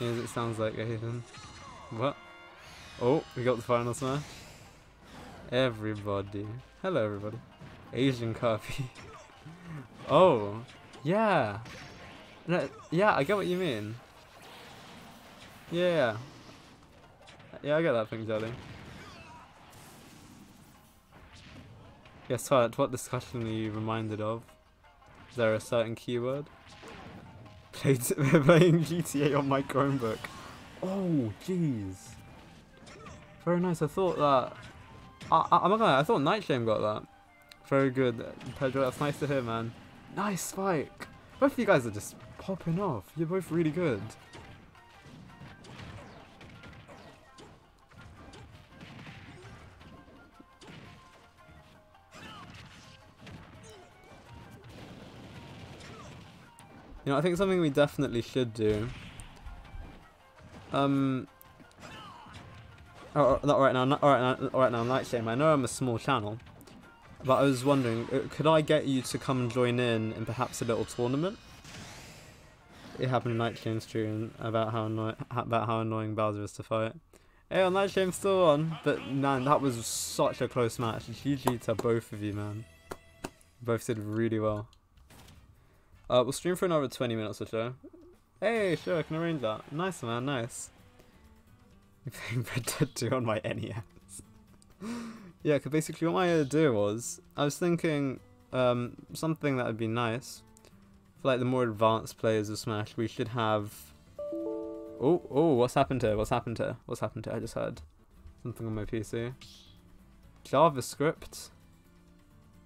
As it sounds like Aiden. What? Oh, we got the final smash. Everybody. Hello, everybody. Asian copy. (laughs) oh, Yeah. No, yeah, I get what you mean. Yeah. Yeah, I get that thing, Jelly. Yes, what, what discussion are you reminded of? Is there a certain keyword? (laughs) Played, (laughs) playing GTA on my Chromebook. Oh, jeez. Very nice. I thought that. I, I, I'm not gonna. I thought Nightshame got that. Very good, Pedro. That's nice to hear, man. Nice spike. Both of you guys are just popping off. You're both really good. You know, I think something we definitely should do. Um. Oh, not right now. Not, right now. Right now. Nightshame. I know I'm a small channel, but I was wondering, uh, could I get you to come and join in in perhaps a little tournament? It happened in Nightshame stream about how annoying about how annoying Bowser is to fight. Hey, on Nightshame's still on, but man, that was such a close match. GG to both of you, man. Both did really well. Uh, we'll stream for another 20 minutes or so. Hey, sure, I can arrange that. Nice, man, nice. Playing Red Dead 2 on my NES. yeah, because basically what my idea was, I was thinking um, something that would be nice for like the more advanced players of Smash. We should have. Oh, oh, what's happened here? What's happened here? What's happened here? I just heard something on my PC. JavaScript.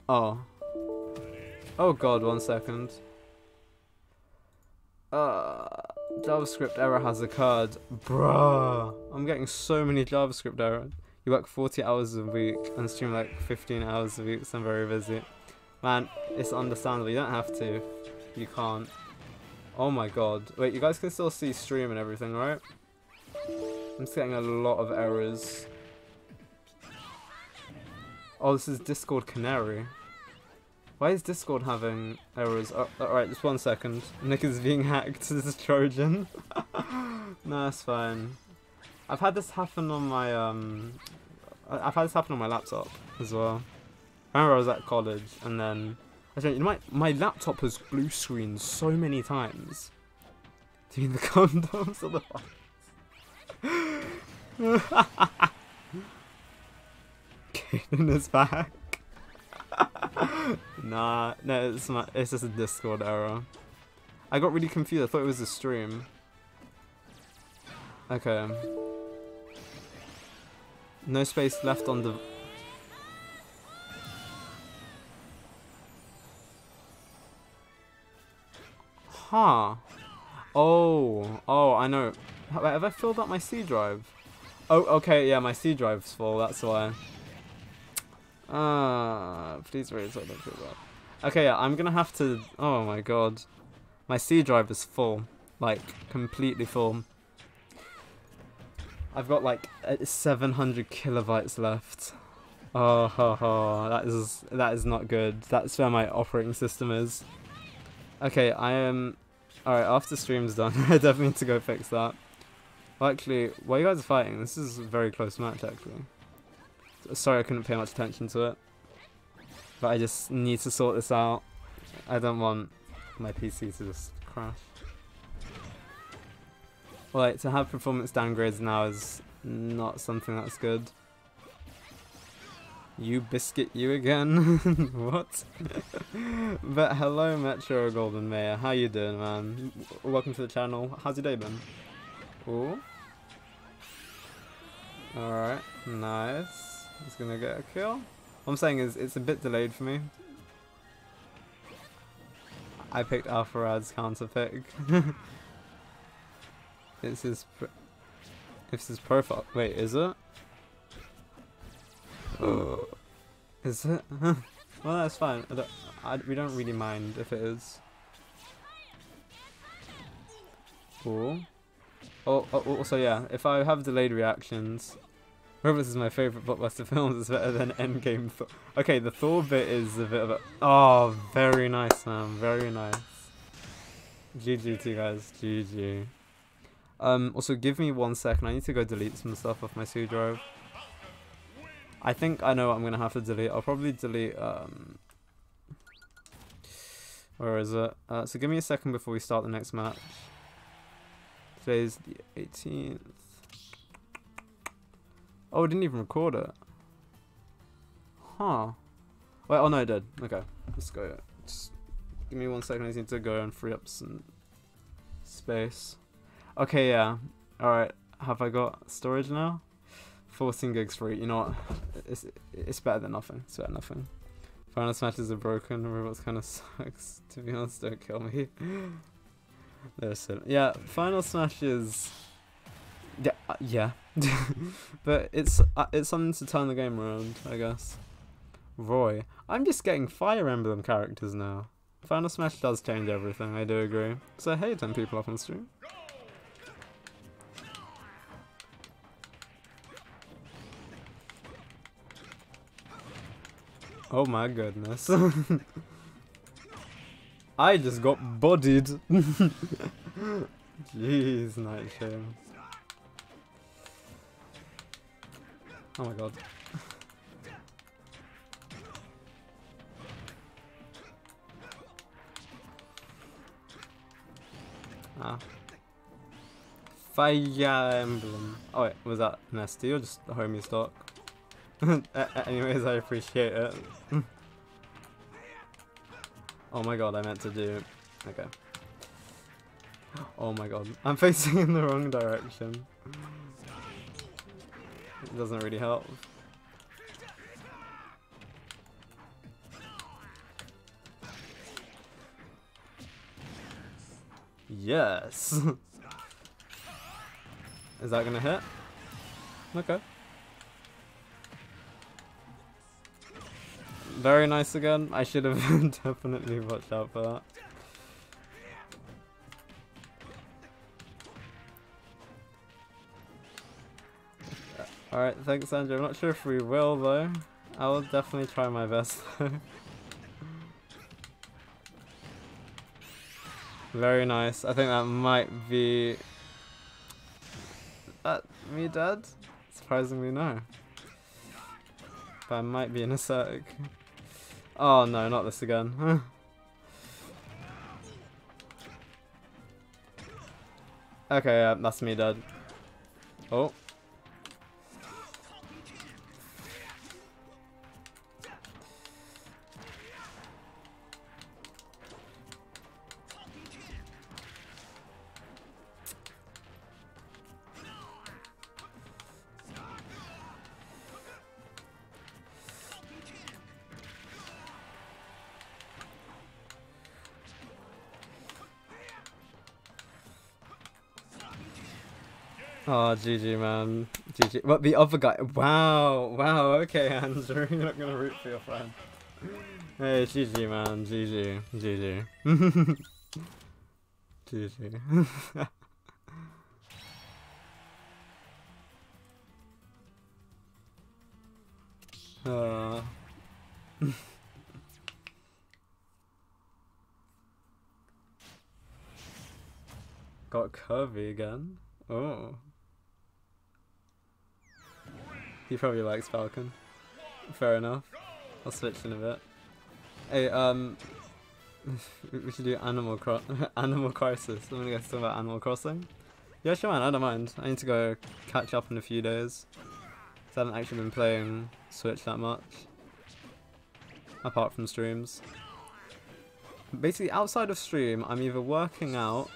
Oh. Oh god, one second. Uh, JavaScript error has occurred. Bruh. I'm getting so many JavaScript errors. You work 40 hours a week and stream like 15 hours a week, so I'm very busy. Man, it's understandable. You don't have to. You can't. Oh my god. Wait, you guys can still see stream and everything, right? I'm just getting a lot of errors. Oh, this is Discord Canary. Why is Discord having errors? Oh, Alright, just one second. Nick is being (laughs) hacked. This is Trojan. (laughs) no, it's fine. I've had this happen on my, um... I've had this happen on my laptop as well. I remember I was at college and then... I don't, you know, my, my laptop has blue screened so many times. Do you mean the (laughs) condoms or the Kaden is back. (laughs) nah, no, it's not. It's just a Discord error. I got really confused. I thought it was a stream. Okay. No space left on the. Huh. Oh, oh, I know. Have I filled up my C drive? Oh, okay, yeah, my C drive's full, that's why. Ah, please raise what don't feel bad. Okay, yeah, I'm gonna have to. Oh my god, my C drive is full, like completely full. I've got like 700 kilobytes left. Oh, ho, ho, that is that is not good. That's where my operating system is. Okay, I am. Alright, after stream's done, (laughs) I definitely need to go fix that. Well, actually, while you guys are fighting, this is a very close match, actually. Sorry I couldn't pay much attention to it. But I just need to sort this out. I don't want my PC to just crash. Like, to have performance downgrades now is not something that's good. You biscuit you again? (laughs) what? (laughs) but hello Metro Golden Mayor, how you doing man? Welcome to the channel. How's your day been? Ooh. Alright, nice. He's gonna get a kill. What I'm saying is, it's a bit delayed for me. I picked Alpharad's counter pick. (laughs) it's his. It's his profile. Wait, is it? Oh. (gasps) Is it? (laughs) well, that's fine. I don't, I, we don't really mind if it is. Cool. Oh, oh, oh also yeah, if I have delayed reactions, Rebels is my favourite blockbuster (laughs) films. It's better than Endgame. Thor. Okay, the Thor bit is a bit of a... Oh, very nice, man. Very nice. GG to you guys. GG. Um, also, give me one second. I need to go delete some stuff off my C drive. I think I know what I'm going to have to delete. I'll probably delete... Um, Where is it? Uh, so give me a second before we start the next match. Today's the 18th. Oh, I didn't even record it. Huh. Wait, oh no, I did. Okay, let's go. Just give me one second. I need to go and free up some space. Okay, yeah. Alright, have I got storage now? 14 gigs free. You know what? It's, it's better than nothing. It's better than nothing. Final smashes are broken. Robots kind of (laughs) sucks. To be honest, don't kill me. (laughs) There's so yeah. Final smashes. Yeah, uh, yeah. (laughs) but it's uh, it's something to turn the game around, I guess. Roy, I'm just getting Fire Emblem characters now. Final Smash does change everything. I do agree. So hey, ten people up on stream. Oh my goodness. (laughs) I just got bodied. (laughs) Jeez, Nightshade. Oh my god. ah. Fire Emblem. Oh wait, was that an SD or just homie stock? (laughs) Anyways, I appreciate it. (laughs) oh my god, I meant to do... Okay. (gasps) Oh my god, I'm (laughs) facing in the wrong direction. It doesn't really help. Yes! (laughs) Is that gonna hit? Okay. Very nice again. I should have (laughs) definitely watched out for that. Alright, thanks Andrew. I'm not sure if we will though. I will definitely try my best. (laughs) Very nice. I think that might be... That me dead? Surprisingly no. But I might be in a sec. Oh no, not this again. (laughs) okay, yeah, that's me dead. Oh. Oh, GG, man. GG. But the other guy. Wow. Wow. Okay, (laughs) Andrew. You're not to root for your friend. Hey, GG, man. GG. GG. GG. uh. (laughs) Got Kirby again. Oh. He probably likes Falcon. Fair enough. I'll switch in a bit. Hey, um, (laughs) we should do Animal Cro (laughs) Animal Crisis. I'm gonna get talk about Animal Crossing. Yeah, sure, man. I don't mind. I need to go catch up in a few days. I haven't actually been playing Switch that much, apart from streams. Basically, outside of stream, I'm either working out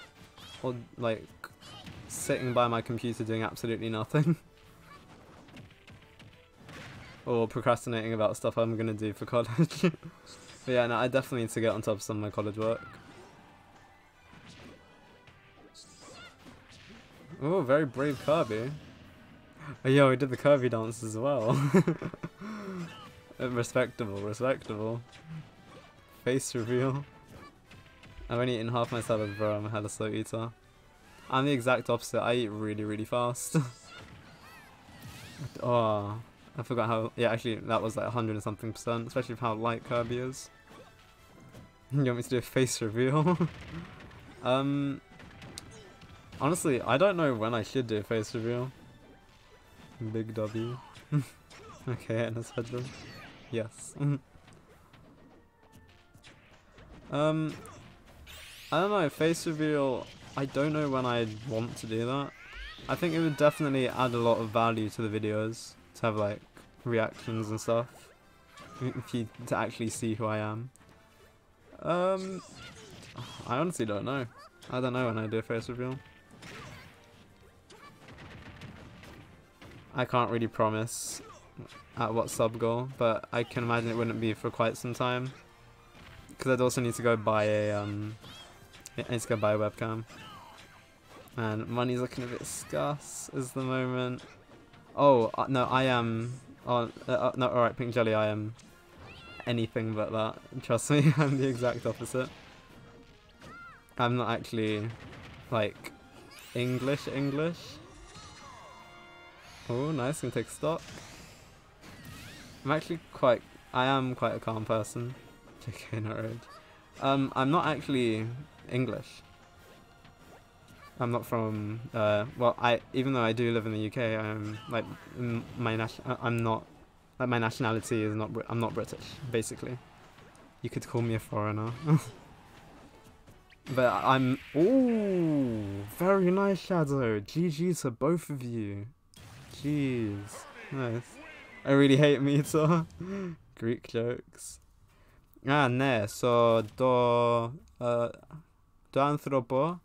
or like sitting by my computer doing absolutely nothing. (laughs) or procrastinating about stuff I'm gonna do for college. (laughs) but yeah, no, I definitely need to get on top of some of my college work. Oh, very brave Kirby. Oh, yeah, we did the Kirby dance as well. (laughs) respectable, respectable. Face reveal. I've only eaten half my salad, bro. I'm a hella slow eater. I'm the exact opposite. I eat really, really fast. oh. (laughs) I forgot how, yeah, actually, that was like 100 and something percent, especially how light Kirby is. (laughs) you want me to do a face reveal? (laughs) um, honestly, I don't know when I should do a face reveal. Big W. (laughs) okay, and his headroom. Yes. um, I don't know, face reveal, I don't know when I'd want to do that. I think it would definitely add a lot of value to the videos to have like reactions and stuff. If you to actually see who I am. Um, I honestly don't know. I don't know when I do a face reveal. I can't really promise at what sub goal, but I can imagine it wouldn't be for quite some time. Because I'd also need to go buy a um, I need to go buy a webcam. And money's looking a bit scarce as the moment. Oh uh, no, I am. Oh uh, no, all right, Pink Jelly. I am anything but that. Trust me, (laughs) I'm the exact opposite. I'm not actually like English English. Oh, nice. Gonna take stock. I'm actually quite. I am quite a calm person. (laughs) JK, not right. Um, I'm not actually English. I'm not from. Uh, well, I even though I do live in the UK, I'm like my nation. I'm not. Like my nationality is not. I'm not British. Basically, you could call me a foreigner. (laughs) but I'm. Ooh, very nice shadow. GG to both of you. Jeez. Nice. I really hate Mito. (laughs) Greek jokes. Ah, ναι, so το, uh, το άνθρωπο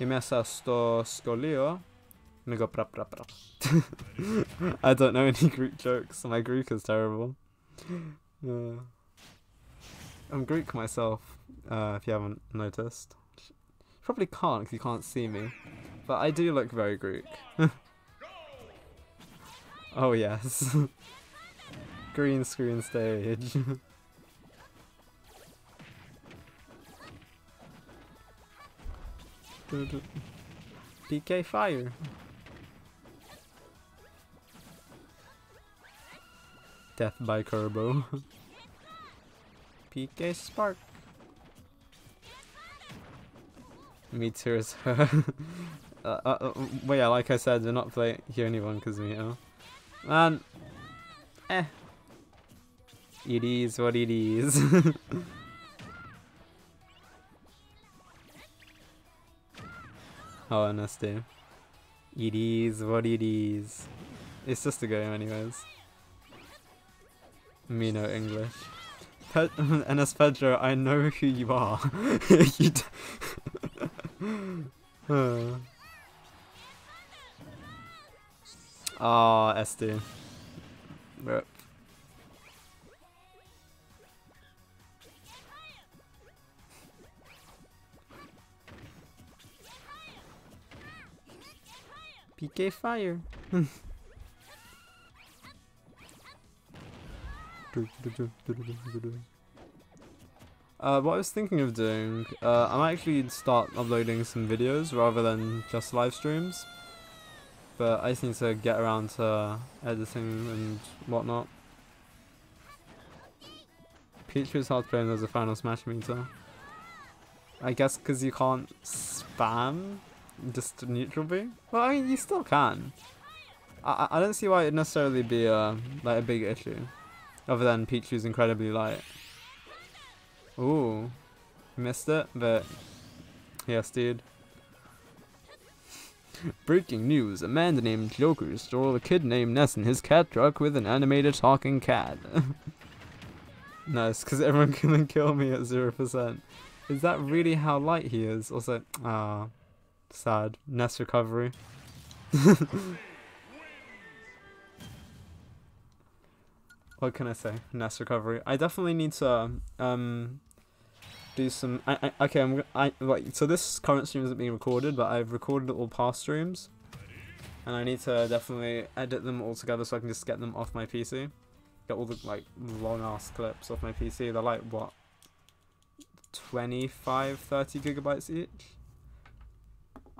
ή μέσα στο σχολείο Nigga, bra, bra, bra. (laughs) I don't know any Greek jokes. My Greek is terrible. Uh, I'm Greek myself, uh, if you haven't noticed. You probably can't because you can't see me. But I do look very Greek. (laughs) Oh yes. (laughs) Green screen stage. PK fire. Death by Kerbo. (laughs) PK spark. Meteors. (laughs) uh, uh, uh, well, yeah, like I said, do not play here anyone because Meteor. Man. Eh. It is what it is. (laughs) oh, honesty. It is what it is. It's just a game anyways. Me no English. Pe (laughs) NS Pedro, I know who you are. (laughs) you uh. Oh, SD. Rip. PK fire. (laughs) uh, what I was thinking of doing, uh, I might actually start uploading some videos rather than just live streams but I just need to get around to editing and whatnot. Pichu is hard to play as a final smash meter. I guess because you can't spam just neutral B? Well, I mean, you still can. I, I don't see why it'd necessarily be a, like a big issue. Other than Pichu's incredibly light. Ooh. Missed it, but yes, dude. (laughs) Breaking news, a man named Joker stole a kid named Ness in his cat truck with an animated talking cat. (laughs) nice, because everyone can kill me at 0%. Is that really how light he is? Also, ah, sad. Ness recovery. (laughs) what can I say? Ness recovery. I definitely need to, um, do some. I, I, okay, I'm. I like so this current stream isn't being recorded, but I've recorded all past streams, and I need to definitely edit them all together so I can just get them off my PC. Get all the like long ass clips off my PC. They're like what, 25, 30 gigabytes each.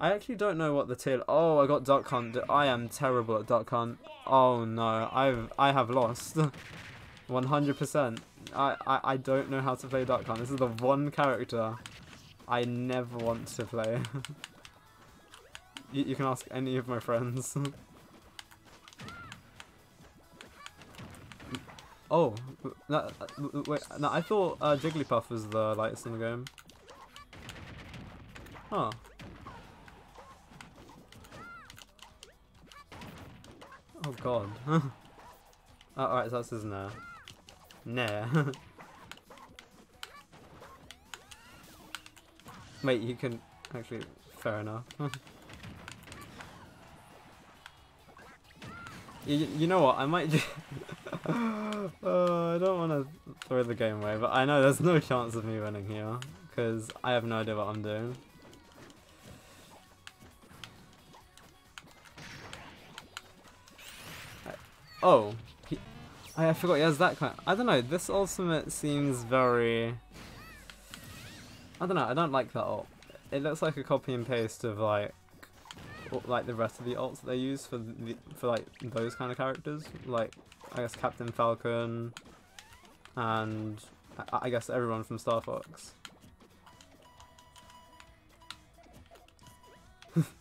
I actually don't know what the tier. Oh, I got Duck Hunt. I am terrible at Duck Hunt. Oh no, I've I have lost. (laughs) 100%. I, I, I don't know how to play Duck Hunt. This is the one character I never want to play. (laughs) you, you can ask any of my friends. (laughs) oh, no, wait, no, I thought uh, Jigglypuff was the lightest in the game. Huh. Oh god. (laughs) oh, alright, so that's his nair. Nair. (laughs) Wait, you can... Actually, fair enough. (laughs) you, you know what, I might just... uh, I don't want to throw the game away, but I know there's no chance of me winning here. Because I have no idea what I'm doing. Oh, he, I forgot he has that kind. I don't know. This ultimate seems very. I don't know. I don't like that ult. It looks like a copy and paste of like, like the rest of the ults that they use for the, for like those kind of characters. Like I guess Captain Falcon, and I, I guess everyone from Star Fox. (laughs)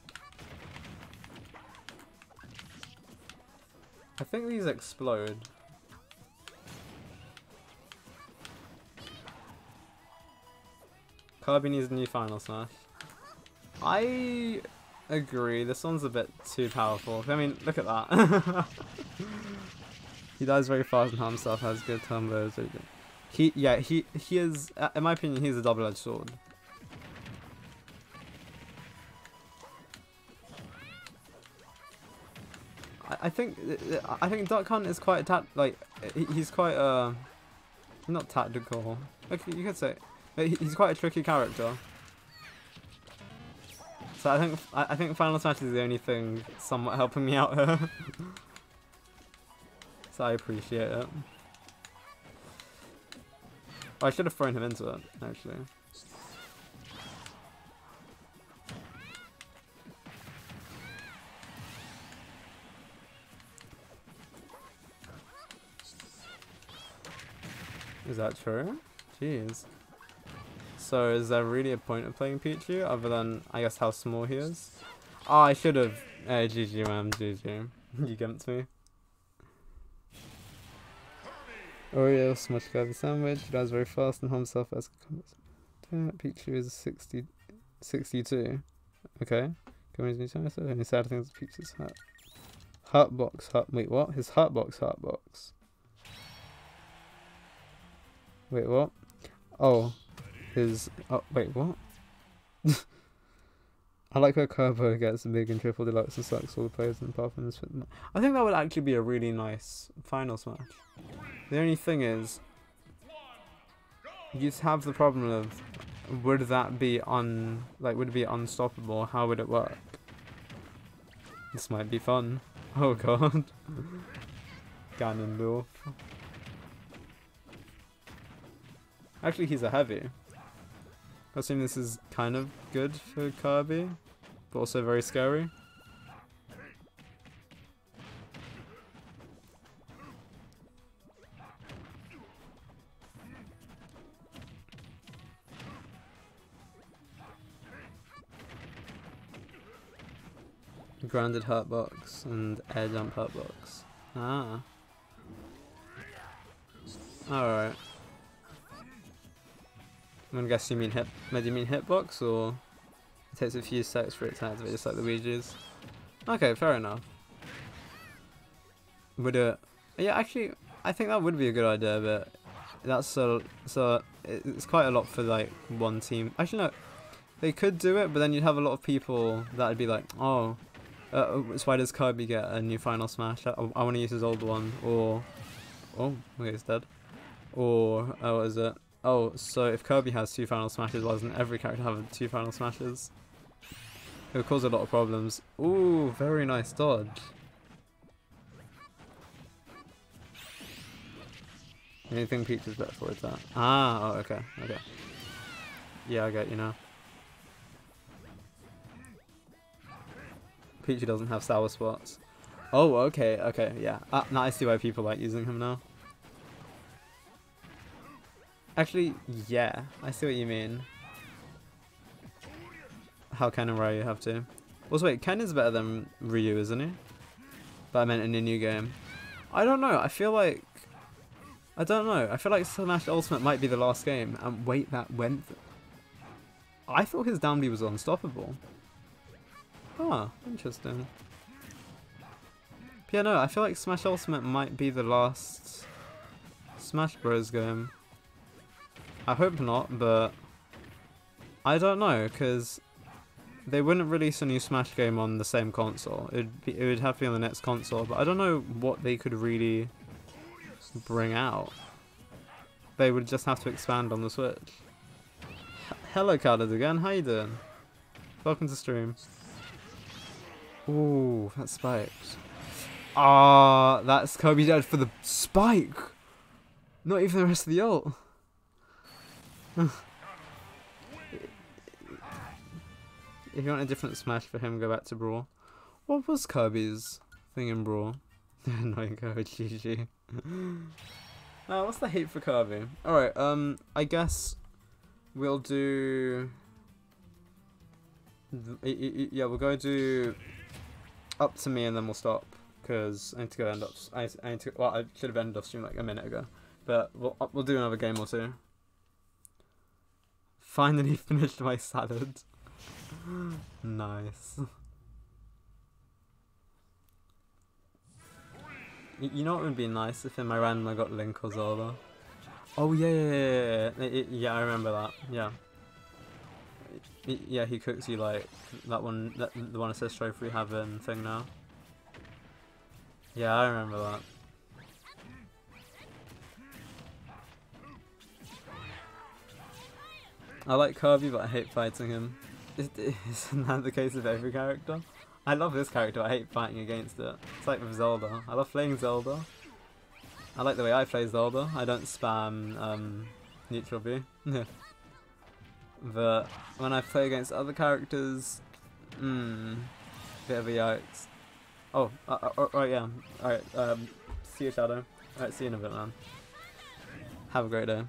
I think these explode. Kirby needs a new Final Smash. I agree, this one's a bit too powerful. I mean, look at that. (laughs) he dies very fast and stuff, has good combos. He, yeah, he, he is, uh, in my opinion, he's a double-edged sword. I think I think Duck Hunt is quite tat like he's quite uh not tactical. Like you could say he's quite a tricky character. So I think I think Final Smash is the only thing somewhat helping me out here. (laughs) so I appreciate it. Oh, I should have thrown him into it actually. Is that true? Jeez. So is there really a point of playing Pichu other than, I guess, how small he is? Oh, I should have. Uh, GG, man. GG. (laughs) you gimped me. Oreo smash Kirby sandwich. He dies very fast and harms himself as Pichu is 60, 62. Okay. Coming new time, so any sad things Pichu's heart. Hurtbox, heart. Wait, what? His hurtbox, hurtbox. Wait, what? Oh, his. Oh, wait, what? (laughs) I like how Kerbo gets big and triple deluxe and sucks all the players in in this. I think that would actually be a really nice final smash. The only thing is, you'd have the problem of, would that be un like would it be unstoppable? How would it work? This might be fun. (laughs) Oh god. (laughs) Ganondorf. Actually, he's a heavy. I assume this is kind of good for Kirby, but also very scary. Grounded Hurtbox and Air Jump Hurtbox. Ah. Alright. I'm gonna guess you mean hit. Do you mean hitbox or it takes a few seconds for it to activate, just like the Ouija's? Okay, fair enough. Would it? Yeah, actually, I think that would be a good idea, but that's so so it's quite a lot for like one team. Actually, no, they could do it, but then you'd have a lot of people that'd be like, oh, uh, so why does Kirby get a new Final Smash? I, I want to use his old one, or oh, okay, he's dead, or oh, what is it? Oh, so if Kirby has two Final Smashes, why doesn't every character have two Final Smashes? It would cause a lot of problems. Ooh, very nice dodge. Anything Peach is better for that. Ah, oh, okay, okay. Yeah, I get you now. Peachy doesn't have sour spots. Oh, okay, okay, yeah. Uh, now I see why people like using him now. Actually, yeah. I see what you mean. How Ken and Ryu have to. Also, wait, Ken is better than Ryu, isn't he? But I meant in a new game. I don't know. I feel like... I don't know. I feel like Smash Ultimate might be the last game. And wait, that went... I thought his down B was unstoppable. Huh, interesting. But yeah, no, I feel like Smash Ultimate might be the last Smash Bros game. I hope not, but I don't know, because they wouldn't release a new Smash game on the same console. It'd be, it would have to be on the next console, but I don't know what they could really bring out. They would just have to expand on the Switch. Hello, Khaled again. How you doing? Welcome to stream. Ooh, that spiked. Ah, that's Kirby dead for the spike. Not even the rest of the ult. If you want a different smash for him, go back to Brawl. What was Kirby's thing in Brawl? (laughs) Annoying Kirby, (laughs) GG. uh, what's the hate for Kirby? Alright, um, I guess we'll do... Yeah, we'll go do up to me and then we'll stop because I need to go end up. I, I need to. Well, I should have ended off stream like a minute ago, but we'll we'll do another game or two. Finally (laughs) finished my salad. (gasps) nice. You know what would be nice if in my random I got Link or Zelda? Oh yeah, yeah, yeah, yeah, yeah, I remember that, yeah. Yeah, he cooks you like that one, that, the one that says trophy having thing now. Yeah, I remember that. I like Kirby, but I hate fighting him. (laughs) Isn't that the case of every character? I love this character, I hate fighting against it. It's like with Zelda. I love playing Zelda. I like the way I play Zelda. I don't spam um, neutral B. (laughs) but when I play against other characters, hmm, bit of a yikes. Oh, uh, uh, oh, oh yeah. Alright, um, see you, Shadow. Alright, see you in a bit, man. Have a great day.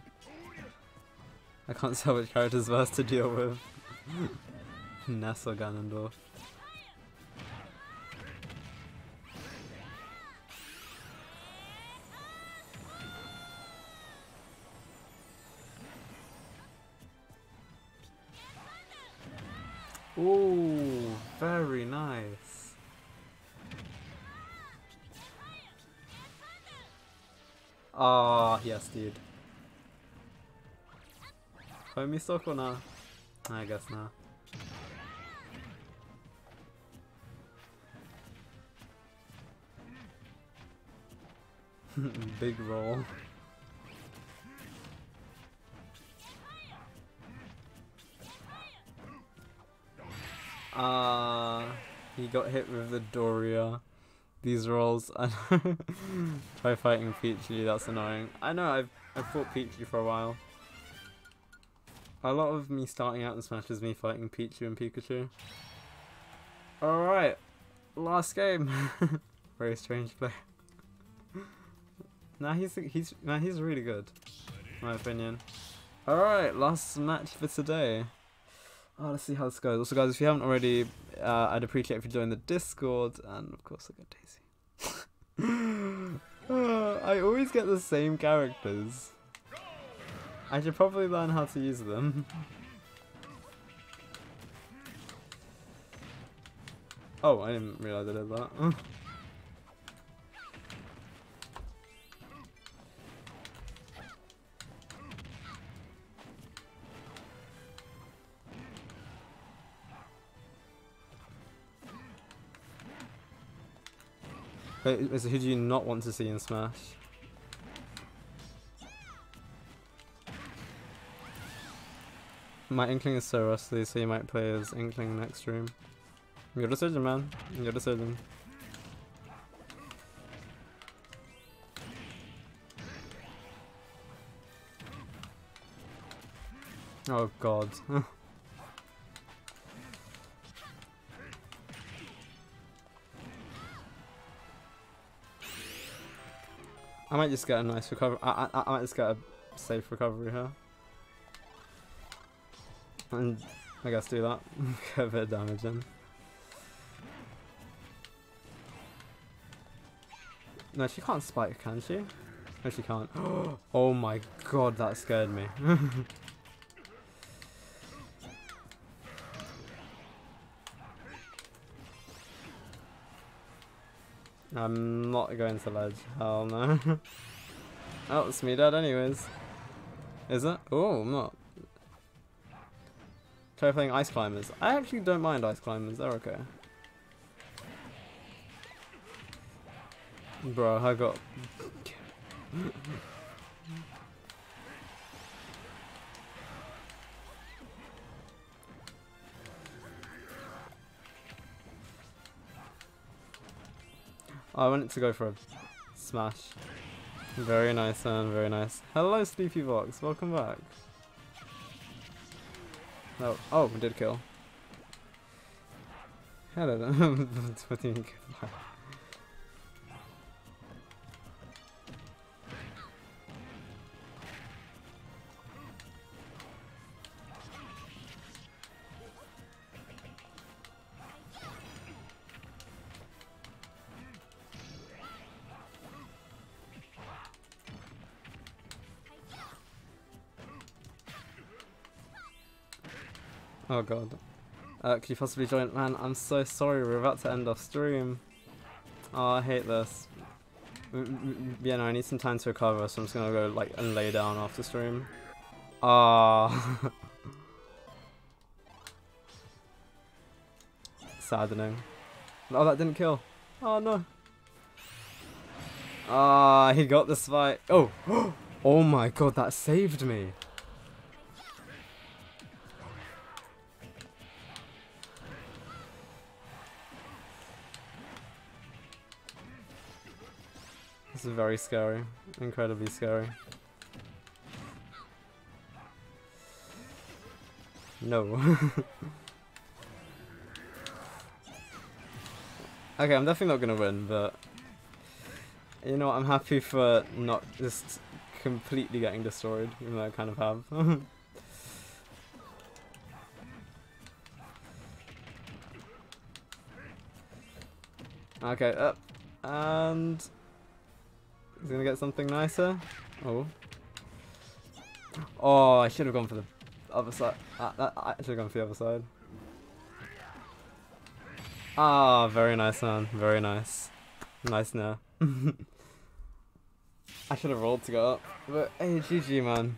I can't tell which character's worse to deal with. Ness or Ganondorf. Ooh, very nice. Ah, oh, yes, dude. Stock or nah? I guess nah. (laughs) Big roll. Ah, uh, he got hit with the Doria. These rolls. (laughs) Try fighting Peachy, that's annoying. I know, I've, I've fought Peachy for a while. A lot of me starting out in Smash is me fighting Pichu and Pikachu. Alright, last game. (laughs) Very strange play. nah, he's he's nah, he's really good, my opinion. Alright, last match for today. Oh, let's see how this goes. Also, guys, if you haven't already, uh, I'd appreciate if you join the Discord, and of course, I got Daisy. uh, (laughs) I always get the same characters. I should probably learn how to use them. oh, I didn't realize I did that. Wait, who do you not want to see in Smash? My Inkling is so rusty, so you might play as Inkling next stream. Your decision, man. Your decision. Oh god. (laughs) I might just get a nice recovery. I, I, I might just get a safe recovery here. And I guess do that. (laughs) Get a bit of damage in. No, she can't spike, can she? No, she can't. (gasps) oh my god, that scared me. (laughs) I'm not going to ledge. Hell no. (laughs) oh, it's me dead anyways. Is it? Oh, I'm not. Try playing Ice Climbers. I actually don't mind Ice Climbers, they're okay. Bro, I got... I wanted to go for a smash. Very nice, man, very nice. Hello, Sleepy Box, welcome back. Oh, oh, we did kill. Hello, (laughs) what do Oh god. Uh, could you possibly join? Man, I'm so sorry, we're about to end our stream. Oh, I hate this. Yeah, no, I need some time to recover, so I'm just gonna go, like, and lay down after stream. Ah. (laughs) Saddening. Oh, that didn't kill. Oh, no. Ah, he got the spike. Oh. (gasps) oh my god, that saved me. Very scary. Incredibly scary. No. (laughs) okay, I'm definitely not gonna win, but... You know what, I'm happy for not just completely getting destroyed, even though I kind of have. (laughs) okay, up. And... He's gonna get something nicer. Oh. Oh, I should have gone for the other side. Uh, I should have gone for the other side. Ah, very nice, man. Very nice. Nice now. (laughs) I should have rolled to go up. But hey, GG, man.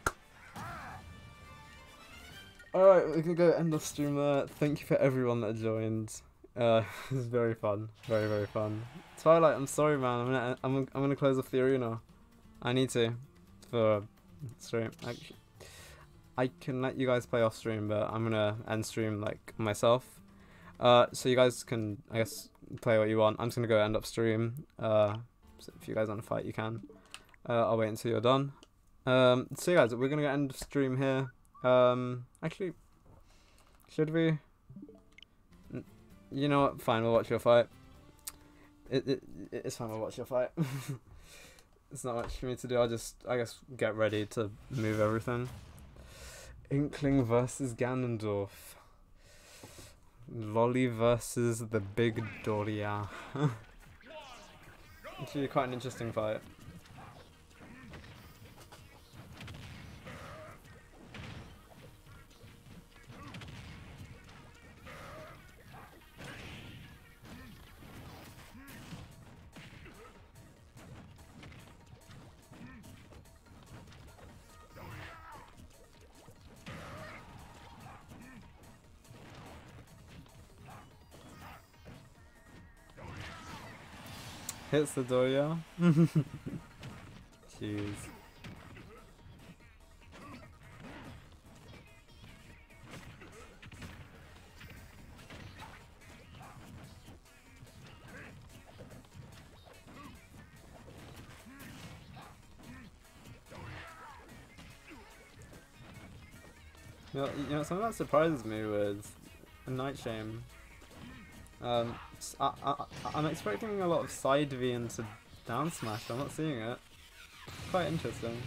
Alright, we can go end of stream there. Thank you for everyone that joined. Uh, (laughs) it was very fun. Very, very fun. Twilight, I'm sorry, man. I'm gonna, I'm, I'm gonna close off the arena. I need to for stream. I can let you guys play off stream, but I'm gonna end stream like myself. Uh, so you guys can, I guess, play what you want. I'm just gonna go end up stream. Uh, so if you guys want to fight, you can. Uh, I'll wait until you're done. Um, so you guys, we're gonna end stream here. Um, actually, should we? You know what? Fine, we'll watch your fight. It, it it's fine. We'll watch your fight. (laughs) it's not much for me to do. I'll just, I guess, get ready to move everything. Inkling versus Ganondorf. Lolly versus the Big Doria. Actually, (laughs) quite an interesting fight. Hits the door, yeah? (laughs) Jeez. You know, you know, something that surprises me was a Night Shame. Um, I, I'm expecting a lot of side B into down smash, I'm not seeing it. Quite interesting.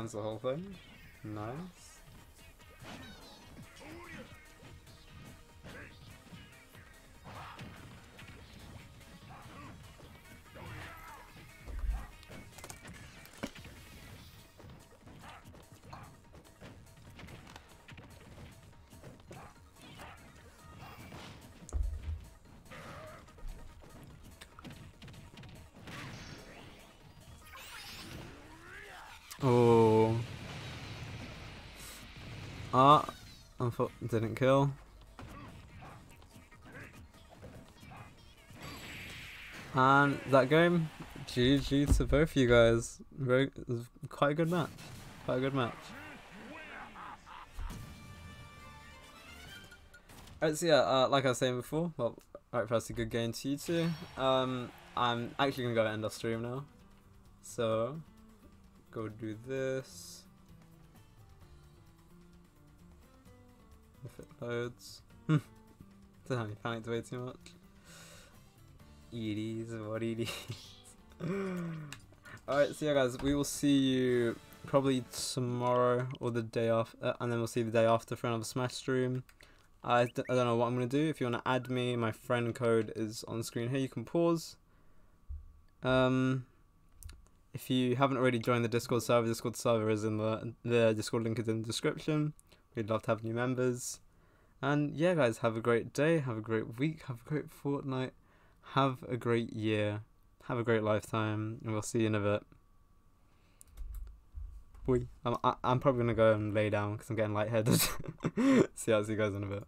Lands the whole thing. Nice. Ah, I thought didn't kill. And that game, GG to both you guys. Very, quite a good match. Quite a good match. Alright, so yeah, uh, like I was saying before, well, alright, first a good game to you two. Um, I'm actually gonna go end our stream now. So, go do this. Loads. Damn, you panicked way too much. It is what it is. (laughs) Alright, so yeah guys, we will see you probably tomorrow or the day after, uh, and then we'll see the day after for another Smash stream. I d- I don't know what I'm going to do. If you want to add me, my friend code is on screen here. You can pause. Um, if you haven't already joined the Discord server, Discord server is in the the Discord link is in the description. We'd love to have new members. And yeah, guys, have a great day. Have a great week. Have a great fortnight. Have a great year. Have a great lifetime. And we'll see you in a bit. I'm, I- I'm probably gonna go and lay down because I'm getting lightheaded. (laughs) see, I'll see you guys in a bit.